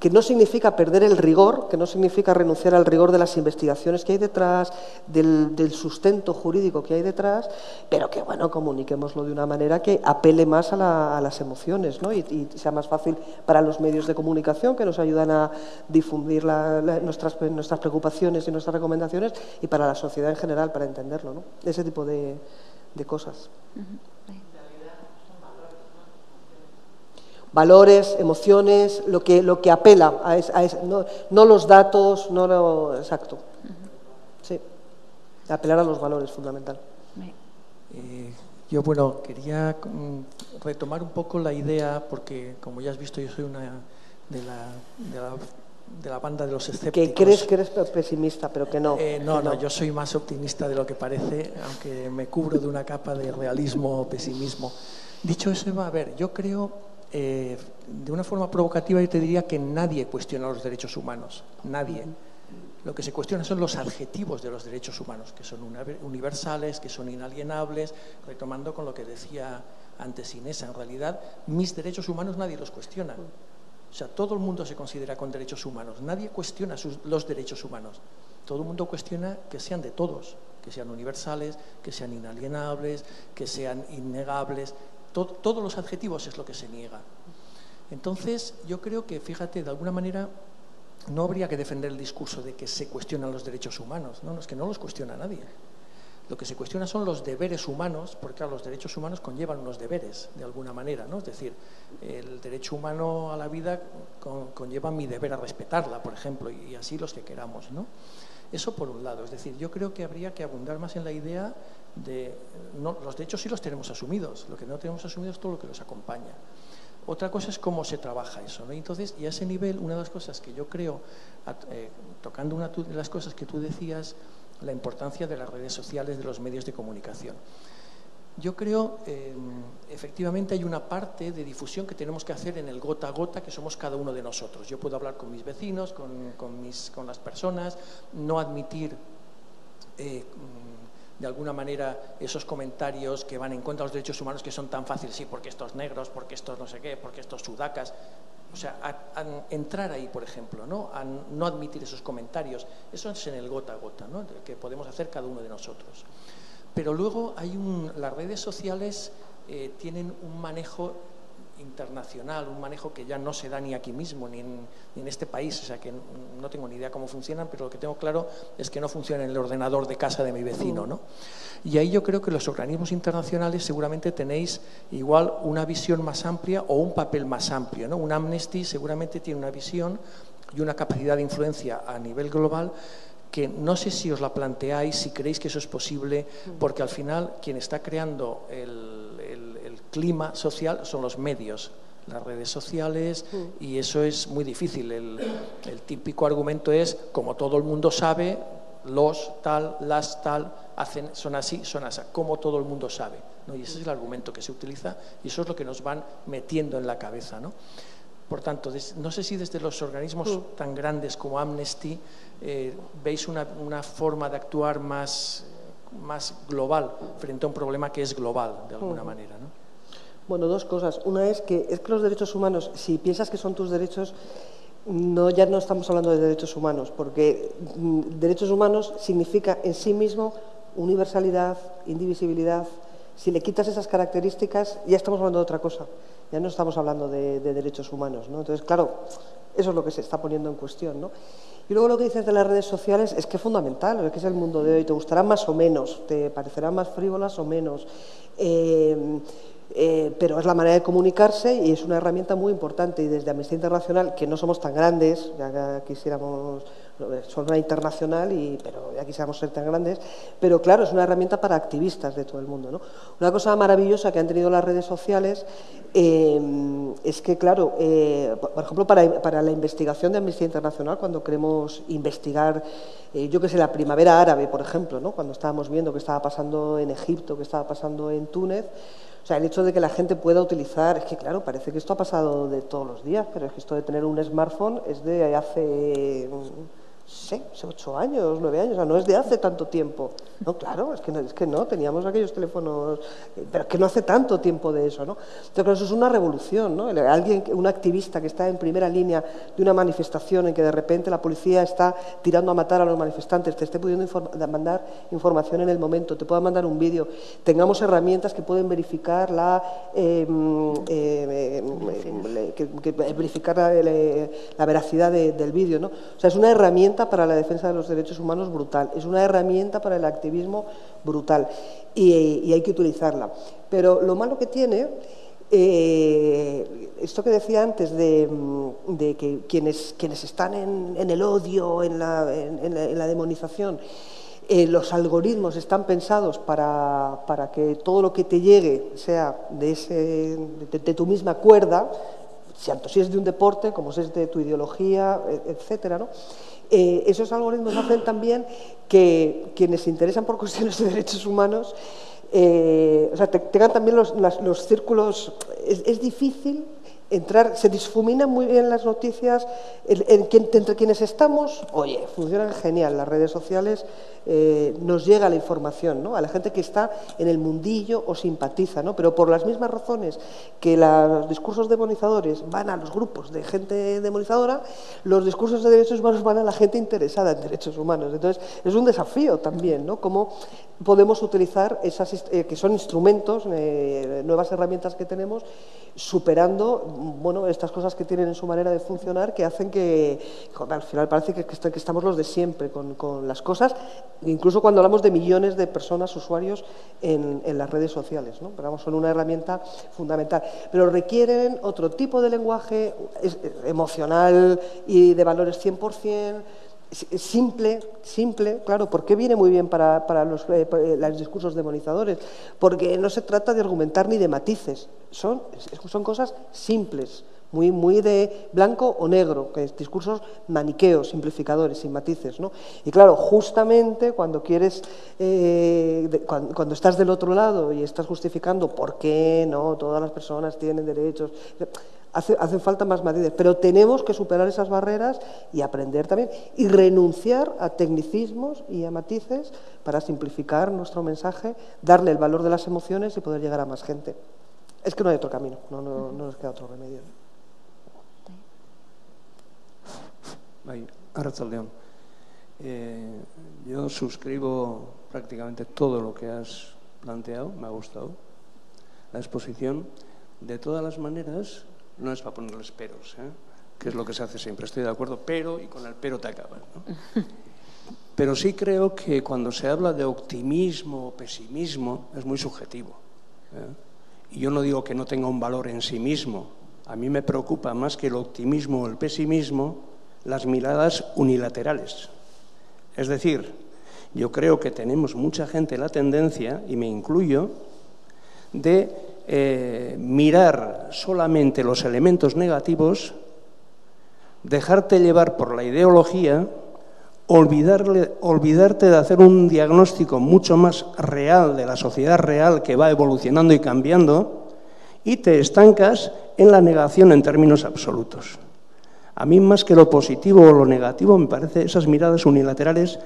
que no significa perder el rigor, que no significa renunciar al rigor de las investigaciones que hay detrás, del, sustento jurídico que hay detrás, pero que, bueno, comuniquémoslo de una manera que apele más a, las emociones ¿no? y, sea más fácil para los medios de comunicación que nos ayudan a difundir nuestras, nuestras preocupaciones y nuestras recomendaciones y para la sociedad en general, para entenderlo, ¿no? ese tipo de, cosas. Valores, emociones, lo que, lo que apela a, no, los datos, no lo exacto. Sí, apelar a los valores, fundamental. Eh, yo, bueno, quería mm, retomar un poco la idea, porque como ya has visto, yo soy una de la, de la, banda de los escépticos. Que crees que eres pesimista, pero que no. Eh, no, no, yo soy más optimista de lo que parece, aunque me cubro de una capa de realismo o pesimismo. Dicho eso, Eva, a ver, yo creo eh, de una forma provocativa yo te diría que nadie cuestiona los derechos humanos, nadie. Lo que se cuestiona son los adjetivos de los derechos humanos, que son universales, que son inalienables, retomando con lo que decía antes Inés, en realidad mis derechos humanos nadie los cuestiona. O sea, todo el mundo se considera con derechos humanos, nadie cuestiona los derechos humanos. Todo el mundo cuestiona que sean de todos, que sean universales, que sean inalienables, que sean innegables, todos los adjetivos es lo que se niega. Entonces, yo creo que, fíjate, de alguna manera no habría que defender el discurso de que se cuestionan los derechos humanos. No, es que no los cuestiona nadie. Lo que se cuestiona son los deberes humanos, porque los derechos humanos conllevan unos deberes, de alguna manera, ¿no? Es decir, el derecho humano a la vida conlleva mi deber a respetarla, por ejemplo, y así los que queramos, ¿no? Eso por un lado, es decir, yo creo que habría que abundar más en la idea de... los derechos sí los tenemos asumidos, lo que no tenemos asumido es todo lo que los acompaña. Otra cosa es cómo se trabaja eso. ¿no? Entonces, y a ese nivel, una de las cosas que yo creo, eh, tocando una de las cosas que tú decías, la importancia de las redes sociales, de los medios de comunicación. Yo creo, eh, efectivamente, hay una parte de difusión que tenemos que hacer en el gota a gota, que somos cada uno de nosotros. Yo puedo hablar con mis vecinos, con, mis, con las personas, no admitir eh, de alguna manera esos comentarios que van en contra de los derechos humanos que son tan fáciles, sí, porque estos negros, porque estos no sé qué, porque estos sudacas. O sea, entrar ahí, por ejemplo, ¿no? A no admitir esos comentarios. Eso es en el gota a gota, ¿no? que podemos hacer cada uno de nosotros. Pero luego hay un, las redes sociales eh, tienen un manejo internacional, un manejo que ya no se da ni aquí mismo, ni en, este país, o sea que no tengo ni idea cómo funcionan, pero lo que tengo claro es que no funciona en el ordenador de casa de mi vecino, ¿no? Y ahí yo creo que los organismos internacionales seguramente tenéis igual una visión más amplia o un papel más amplio, ¿no? Un Amnesty seguramente tiene una visión y una capacidad de influencia a nivel global que no sé si os la planteáis, si creéis que eso es posible, porque al final quien está creando el clima social son los medios, las redes sociales, mm. y eso es muy difícil. El, típico argumento es, como todo el mundo sabe, los tal, las tal, hacen, son así, son así, como todo el mundo sabe. ¿no? Y ese es el argumento que se utiliza y eso es lo que nos van metiendo en la cabeza. ¿no? Por tanto, no sé si desde los organismos mm. tan grandes como Amnesty eh, veis una, una, forma de actuar más, más global frente a un problema que es global, de alguna mm. manera. ¿no? Bueno, dos cosas. Una es que es que los derechos humanos, si piensas que son tus derechos, no, ya no estamos hablando de derechos humanos, porque mm, derechos humanos significa en sí mismo universalidad, indivisibilidad. Si le quitas esas características, ya estamos hablando de otra cosa. Ya no estamos hablando de, derechos humanos. ¿no? Entonces, claro, eso es lo que se está poniendo en cuestión. ¿no? Y luego lo que dices de las redes sociales es que es fundamental, es que es el mundo de hoy. Te gustarán más o menos, te parecerán más frívolas o menos. Eh, eh, pero es la manera de comunicarse y es una herramienta muy importante. Y desde Amnistía Internacional, que no somos tan grandes, ya quisiéramos, son una internacional, y, pero ya quisiéramos ser tan grandes, pero claro, es una herramienta para activistas de todo el mundo. ¿no? Una cosa maravillosa que han tenido las redes sociales eh, es que, claro, eh, por ejemplo, para, la investigación de Amnistía Internacional, cuando queremos investigar, yo que sé, la primavera árabe, por ejemplo, ¿no? cuando estábamos viendo qué estaba pasando en Egipto, qué estaba pasando en Túnez, o sea, el hecho de que la gente pueda utilizar, es que claro, parece que esto ha pasado de todos los días, pero es que esto de tener un smartphone es de hace sí, ocho años, nueve años, o sea, no es de hace tanto tiempo. No, claro, es que no, es que no teníamos aquellos teléfonos, eh, pero es que no hace tanto tiempo de eso, ¿no? Entonces, eso es una revolución, ¿no? Alguien, un activista que está en primera línea de una manifestación en que de repente la policía está tirando a matar a los manifestantes, te esté pudiendo mandar información en el momento, te pueda mandar un vídeo, tengamos herramientas que pueden verificar la, em, verificar la, veracidad del vídeo, ¿no? O sea, es una herramienta para la defensa de los derechos humanos brutal, es una herramienta para el activismo brutal y, hay que utilizarla. Pero lo malo que tiene, eh, esto que decía antes de, que quienes, quienes están en, el odio, en la, demonización, eh, los algoritmos están pensados para, que todo lo que te llegue sea de, ese, de, tu misma cuerda, tanto si es de un deporte como si es de tu ideología, etcétera, ¿no? Eh, esos algoritmos hacen también que quienes se interesan por cuestiones de derechos humanos eh, o sea, tengan también los, círculos. es, difícil entrar, se difuminan muy bien las noticias entre quienes estamos, oye, funcionan genial las redes sociales, eh, nos llega la información, ¿no? A la gente que está en el mundillo o simpatiza, ¿no? Pero por las mismas razones que los discursos demonizadores van a los grupos de gente demonizadora, los discursos de derechos humanos van a la gente interesada en derechos humanos. Entonces, es un desafío también, ¿no? Cómo podemos utilizar esas, eh, que son instrumentos, eh, nuevas herramientas que tenemos, superando bueno, estas cosas que tienen en su manera de funcionar que hacen que, al final parece que, estamos los de siempre con, las cosas, incluso cuando hablamos de millones de personas, usuarios en, las redes sociales, ¿no? Pero vamos, son una herramienta fundamental. Pero requieren otro tipo de lenguaje emocional y de valores 100%, simple, simple, claro, ¿por qué viene muy bien para, para los, eh, eh, los, discursos demonizadores? Porque no se trata de argumentar ni de matices, son, son cosas simples, muy, muy de blanco o negro, que es discursos maniqueos, simplificadores, sin matices. ¿no? Y claro, justamente cuando quieres, eh, cuando, estás del otro lado y estás justificando por qué no todas las personas tienen derechos, hace, hacen falta más matices, pero tenemos que superar esas barreras y aprender también y renunciar a tecnicismos y a matices para simplificar nuestro mensaje, darle el valor de las emociones y poder llegar a más gente. Es que no hay otro camino, no, no, no nos queda otro remedio. Arrachaldeón. Eh, yo suscribo prácticamente todo lo que has planteado, me ha gustado la exposición. De todas las maneras, no es para ponerles peros, ¿eh? que es lo que se hace siempre, estoy de acuerdo, pero, y con el pero te acabas. [laughs] Pero sí creo que cuando se habla de optimismo o pesimismo es muy subjetivo. ¿eh? Y yo no digo que no tenga un valor en sí mismo. A mí me preocupa más que el optimismo o el pesimismo las miradas unilaterales. Es decir, yo creo que tenemos mucha gente la tendencia, y me incluyo, de eh, mirar solamente los elementos negativos, dejarte llevar por la ideología, olvidarte de hacer un diagnóstico mucho más real de la sociedad real que va evolucionando y cambiando, y te estancas en la negación en términos absolutos. A mí más que lo positivo o lo negativo me parece esas miradas unilaterales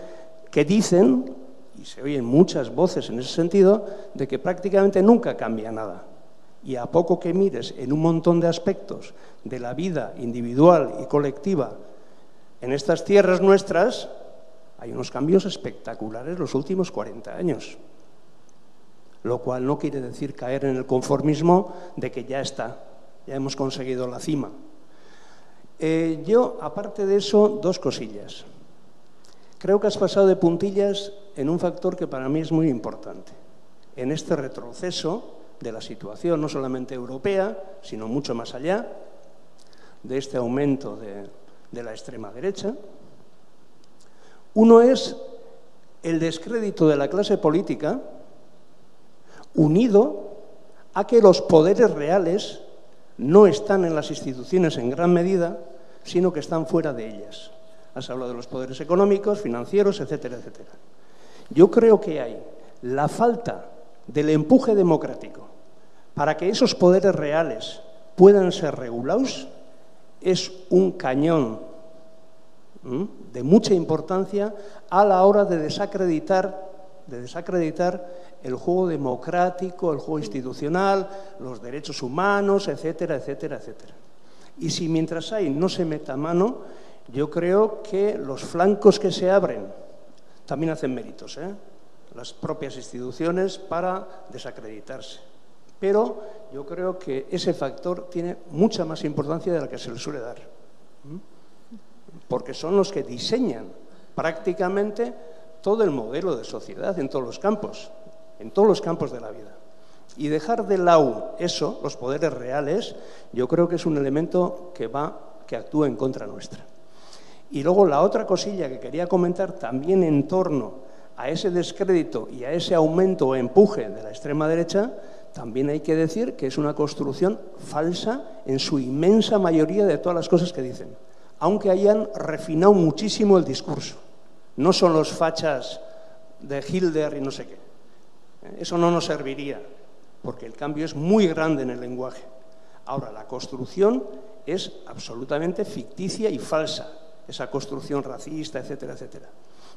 que dicen, y se oyen muchas voces en ese sentido, de que prácticamente nunca cambia nada. Y a poco que mires en un montón de aspectos de la vida individual y colectiva en estas tierras nuestras, hay unos cambios espectaculares los últimos 40 años. Lo cual no quiere decir caer en el conformismo de que ya está, ya hemos conseguido la cima. Eh, yo, aparte de eso, dos cosillas. Creo que has pasado de puntillas en un factor que para mí es muy importante. En este retroceso de la situación, no solamente europea, sino mucho más allá, de este aumento de, de la extrema derecha. Uno es el descrédito de la clase política unido a que los poderes reales no están en las instituciones en gran medida, sino que están fuera de ellas. Has hablado de los poderes económicos, financieros, etcétera, etcétera. Yo creo que hay la falta del empuje democrático para que esos poderes reales puedan ser regulados es un cañón de mucha importancia a la hora de desacreditar, de desacreditar el juego democrático, el juego institucional, los derechos humanos, etcétera, etcétera, etcétera. Y si mientras hay no se meta mano, yo creo que los flancos que se abren también hacen méritos, ¿eh? las propias instituciones para desacreditarse. Pero yo creo que ese factor tiene mucha más importancia de la que se le suele dar, porque son los que diseñan prácticamente todo el modelo de sociedad en todos los campos en todos los campos de la vida. Y dejar de lado eso, los poderes reales, yo creo que es un elemento que va, que actúa en contra nuestra. Y luego la otra cosilla que quería comentar también en torno a ese descrédito y a ese aumento o empuje de la extrema derecha, también hay que decir que es una construcción falsa en su inmensa mayoría de todas las cosas que dicen, aunque hayan refinado muchísimo el discurso. No son los fachas de Hilder y no sé qué. Eso no nos serviría, porque el cambio es muy grande en el lenguaje. Ahora, la construcción es absolutamente ficticia y falsa, esa construcción racista, etcétera, etcétera.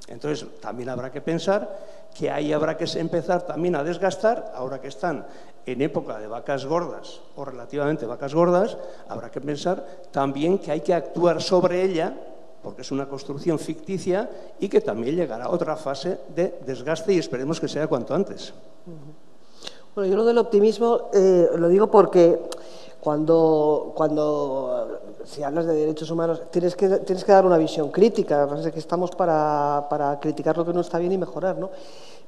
Entonces, también habrá que pensar que ahí habrá que empezar también a desgastar, ahora que están en época de vacas gordas o relativamente vacas gordas, habrá que pensar también que hay que actuar sobre ella porque es una construcción ficticia y que también llegará otra fase de desgaste y esperemos que sea cuanto antes. Bueno, yo lo del optimismo eh, lo digo porque cuando, cuando si hablas de derechos humanos tienes que, tienes que dar una visión crítica, que estamos para, para criticar lo que no está bien y mejorar, ¿no?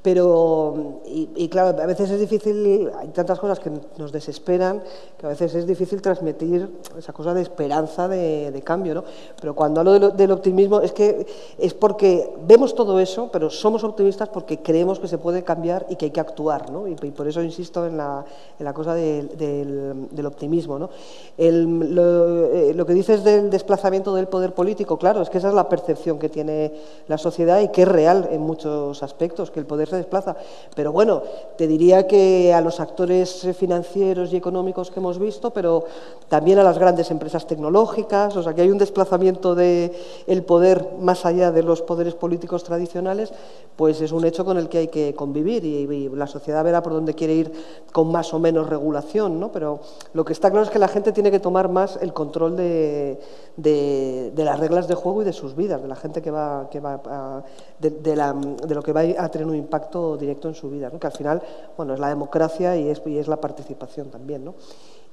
Pero, y, claro, a veces es difícil, hay tantas cosas que nos desesperan, que a veces es difícil transmitir esa cosa de esperanza de, cambio, ¿no? Pero cuando hablo del optimismo es que es porque vemos todo eso, pero somos optimistas porque creemos que se puede cambiar y que hay que actuar, ¿no? Y, por eso insisto en la, en la cosa del, optimismo, ¿no? lo, eh, lo que dices del desplazamiento del poder político, claro, es que esa es la percepción que tiene la sociedad y que es real en muchos aspectos, que el poder desplaza. Pero bueno, te diría que a los actores financieros y económicos que hemos visto, pero también a las grandes empresas tecnológicas, o sea que hay un desplazamiento del el poder más allá de los poderes políticos tradicionales, pues es un hecho con el que hay que convivir y, la sociedad verá por dónde quiere ir con más o menos regulación, ¿no? Pero lo que está claro es que la gente tiene que tomar más el control de, de, las reglas de juego y de sus vidas, de la gente que va, que va de, la, de, lo que va a tener un impacto directo en su vida, que al final, bueno, es la democracia y es, y es la participación también, ¿no?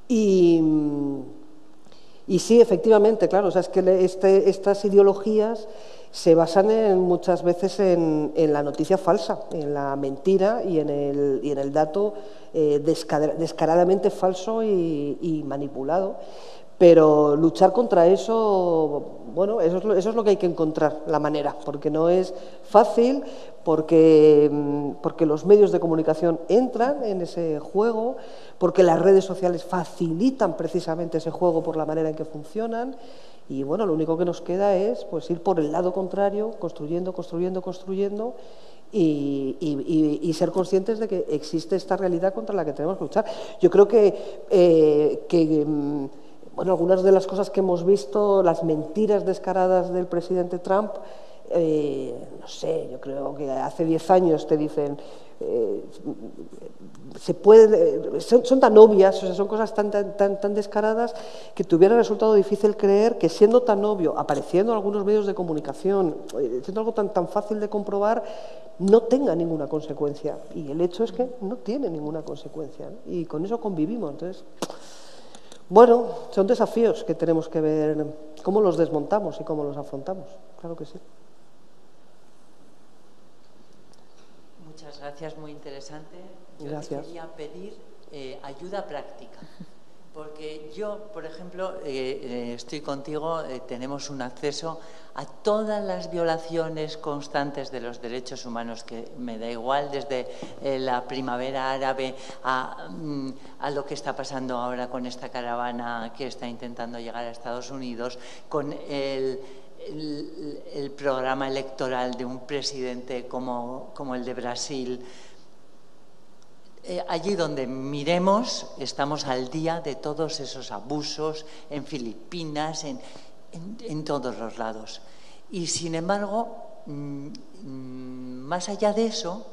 Y, y sí, efectivamente, claro, o sea, es que este, estas ideologías se basan en, muchas veces en, la noticia falsa, en la mentira y en el, y en el dato eh, descaradamente falso y, manipulado. Pero luchar contra eso, bueno, eso es, lo, eso es, lo, que hay que encontrar, la manera, porque no es fácil, porque, porque los medios de comunicación entran en ese juego, porque las redes sociales facilitan precisamente ese juego por la manera en que funcionan y bueno, lo único que nos queda es pues ir por el lado contrario, construyendo, construyendo, construyendo y, ser conscientes de que existe esta realidad contra la que tenemos que luchar. Yo creo que, eh, que mm, bueno, algunas de las cosas que hemos visto, las mentiras descaradas del presidente Trump, eh, no sé, yo creo que hace 10 años te dicen, eh, se puede, son, tan obvias, o sea, son cosas tan, tan, tan, descaradas que te hubiera resultado difícil creer que siendo tan obvio, apareciendo en algunos medios de comunicación, eh, siendo algo tan, tan fácil de comprobar, no tenga ninguna consecuencia. Y el hecho es que no tiene ninguna consecuencia. Y con eso convivimos. Entonces, bueno, son desafíos que tenemos que ver cómo los desmontamos y cómo los afrontamos. Claro que sí. gracias, muy interesante. Yo gracias. quería pedir eh, ayuda práctica. Porque yo, por ejemplo, eh, eh, estoy contigo, tenemos un acceso a todas las violaciones constantes de los derechos humanos, que me da igual desde la primavera árabe a, mm, a, lo que está pasando ahora con esta caravana que está intentando llegar a Estados Unidos, con el el, programa electoral de un presidente como, el de Brasil. Eh, allí donde miremos estamos al día de todos esos abusos en Filipinas, en, todos los lados. Y sin embargo, mm, mm, más allá de eso,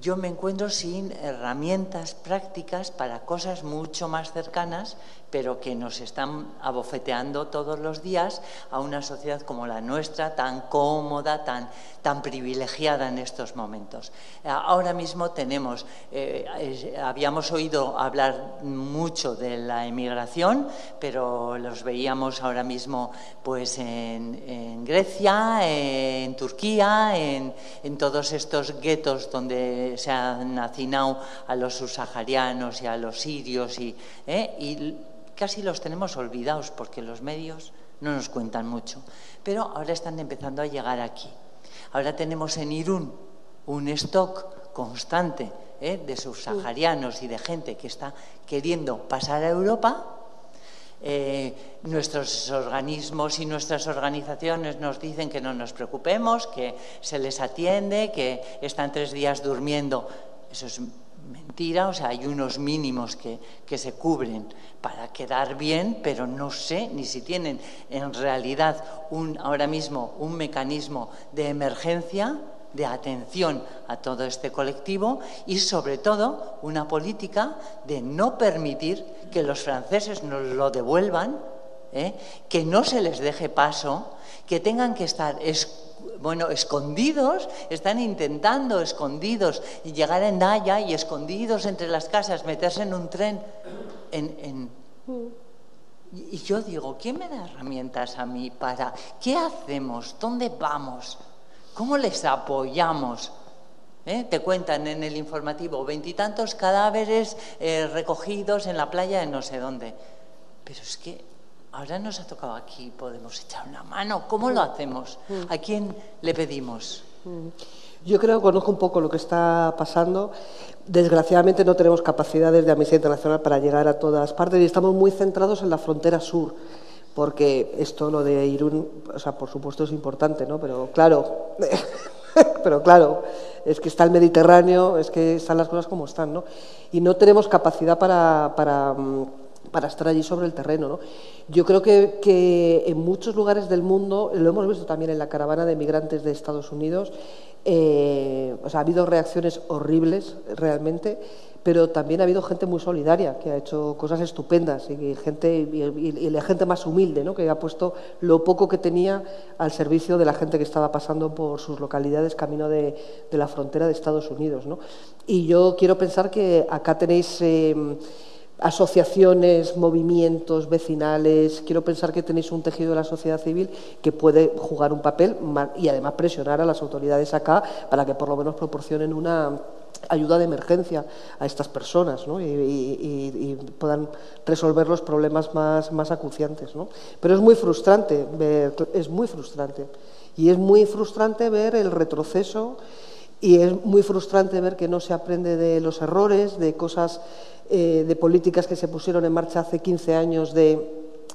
yo me encuentro sin herramientas prácticas para cosas mucho más cercanas pero que nos están abofeteando todos los días a una sociedad como la nuestra, tan cómoda, tan, tan privilegiada en estos momentos. Ahora mismo tenemos, eh, habíamos oído hablar mucho de la emigración, pero los veíamos ahora mismo pues en, Grecia, en Turquía, en, todos estos guetos donde se han hacinado a los subsaharianos y a los sirios y, eh, casi los tenemos olvidados porque los medios no nos cuentan mucho. Pero ahora están empezando a llegar aquí. Ahora tenemos en Irún un stock constante ¿eh? de subsaharianos y de gente que está queriendo pasar a Europa. Eh, nuestros organismos y nuestras organizaciones nos dicen que no nos preocupemos, que se les atiende, que están tres días durmiendo. Eso es mentira, o sea, hay unos mínimos que, que, se cubren para quedar bien, pero no sé ni si tienen en realidad un, ahora mismo un mecanismo de emergencia, de atención a todo este colectivo y sobre todo una política de no permitir que los franceses nos lo devuelvan, ¿eh? que no se les deje paso, que tengan que estar bueno, escondidos, están intentando escondidos llegar a Endaya y escondidos entre las casas, meterse en un tren. En, Y yo digo, ¿quién me da herramientas a mí para qué hacemos? ¿Dónde vamos? ¿Cómo les apoyamos? ¿eh? Te cuentan en el informativo veintitantos cadáveres eh, recogidos en la playa de no sé dónde. Pero es que ahora nos ha tocado aquí, podemos echar una mano. ¿Cómo lo hacemos? ¿A quién le pedimos? Yo creo que conozco un poco lo que está pasando. Desgraciadamente no tenemos capacidades de Amnistía Internacional para llegar a todas partes y estamos muy centrados en la frontera sur, porque esto, lo de Irún, o sea, por supuesto es importante, ¿no? Pero claro, [laughs] pero claro, es que está el Mediterráneo, es que están las cosas como están, ¿no? Y no tenemos capacidad para, para, mm, para estar allí sobre el terreno, ¿no? Yo creo que, que en muchos lugares del mundo, lo hemos visto también en la caravana de migrantes de Estados Unidos, eh, o sea, ha habido reacciones horribles realmente, pero también ha habido gente muy solidaria que ha hecho cosas estupendas y gente y, la gente más humilde, ¿no? que ha puesto lo poco que tenía al servicio de la gente que estaba pasando por sus localidades camino de, la frontera de Estados Unidos. ¿no? Y yo quiero pensar que acá tenéis eh, asociaciones, movimientos vecinales. Quiero pensar que tenéis un tejido de la sociedad civil que puede jugar un papel y además presionar a las autoridades acá para que por lo menos proporcionen una ayuda de emergencia a estas personas y, puedan resolver los problemas más, más acuciantes. ¿no? Pero es muy frustrante ver, es muy frustrante. Y es muy frustrante ver el retroceso y es muy frustrante ver que no se aprende de los errores, de cosas eh, de políticas que se pusieron en marcha hace 15 años de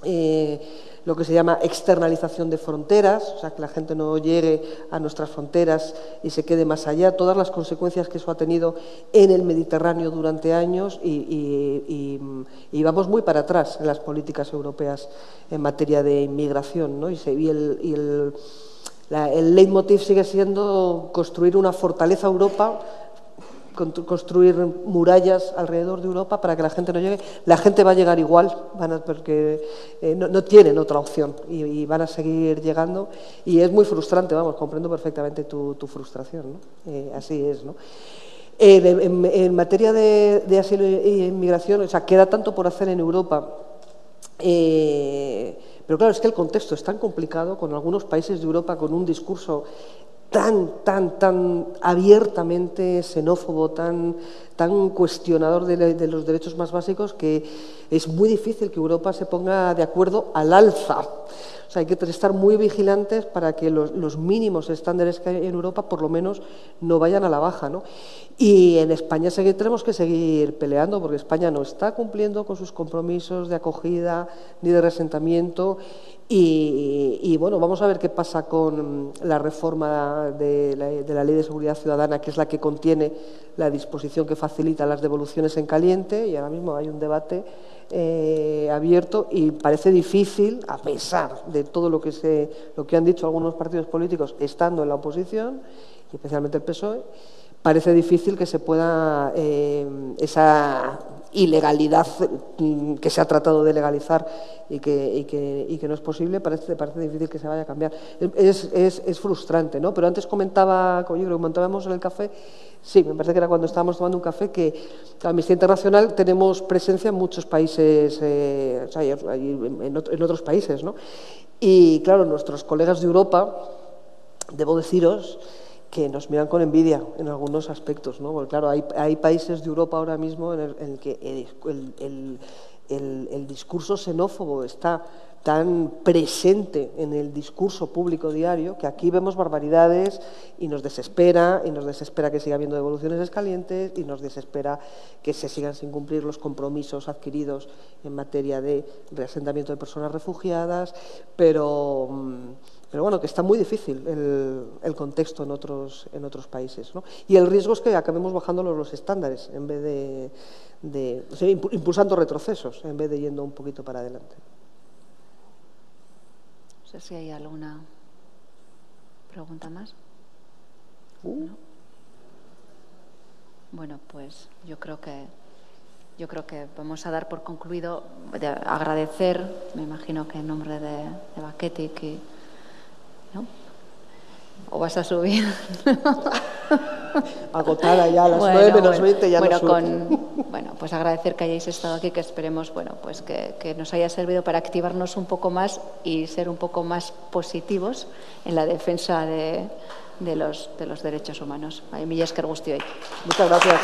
eh, lo que se llama externalización de fronteras, o sea, que la gente no llegue a nuestras fronteras y se quede más allá, todas las consecuencias que eso ha tenido en el Mediterráneo durante años y, vamos muy para atrás en las políticas europeas en materia de inmigración. ¿no? Y, el, el, el leitmotiv sigue siendo construir una fortaleza Europa construir murallas alrededor de Europa para que la gente no llegue. La gente va a llegar igual, van porque eh, no, tienen otra opción y, van a seguir llegando. Y es muy frustrante, vamos, comprendo perfectamente tu, frustración, eh, así es, ¿no? en, materia de, asilo e inmigración, o sea, queda tanto por hacer en Europa. Eh, pero claro, es que el contexto es tan complicado con algunos países de Europa con un discurso tan, tan, tan abiertamente xenófobo, tan, tan cuestionador de, los derechos más básicos que es muy difícil que Europa se ponga de acuerdo al alza. Sea, hay que estar muy vigilantes para que los, mínimos estándares que hay en Europa por lo menos no vayan a la baja. ¿no? Y en España tenemos que seguir peleando porque España no está cumpliendo con sus compromisos de acogida ni de resentamiento y, bueno, vamos a ver qué pasa con la reforma de la, Ley de Seguridad Ciudadana, que es la que contiene la disposición que facilita las devoluciones en caliente, y ahora mismo hay un debate eh, abierto y parece difícil, a pesar de todo lo que, se, lo que han dicho algunos partidos políticos estando en la oposición, especialmente el PSOE, parece difícil que se pueda eh, esa ilegalidad mm, que se ha tratado de legalizar y que, que, no es posible, parece, parece difícil que se vaya a cambiar. Es, es, frustrante, ¿no? Pero antes comentaba, como yo creo que comentábamos en el café, sí, me parece que era cuando estábamos tomando un café, que la Amnistía Internacional tenemos presencia en muchos países, eh, en otros países, ¿no? Y claro, nuestros colegas de Europa, debo deciros, que nos miran con envidia en algunos aspectos, ¿no? Porque claro, hay, países de Europa ahora mismo en el, que el, discurso xenófobo está tan presente en el discurso público diario que aquí vemos barbaridades y nos desespera, y nos desespera que siga habiendo devoluciones escalientes y nos desespera que se sigan sin cumplir los compromisos adquiridos en materia de reasentamiento de personas refugiadas, pero mm, pero bueno, que está muy difícil el, contexto en otros, en otros países. ¿no? Y el riesgo es que acabemos bajando los, estándares en vez de, impulsando retrocesos en vez de yendo un poquito para adelante. No sé si hay alguna pregunta más. Uh. Bueno, pues yo creo que yo creo que vamos a dar por concluido agradecer, me imagino que en nombre de, de Baqueti, que ¿O vas a subir? [laughs] Agotada ya a las nueve menos veinte ya bueno, bueno, pues agradecer que hayáis estado aquí, que esperemos bueno, pues que, que, nos haya servido para activarnos un poco más y ser un poco más positivos en la defensa de, de los, de los derechos humanos. Guztioi. Muchas gracias.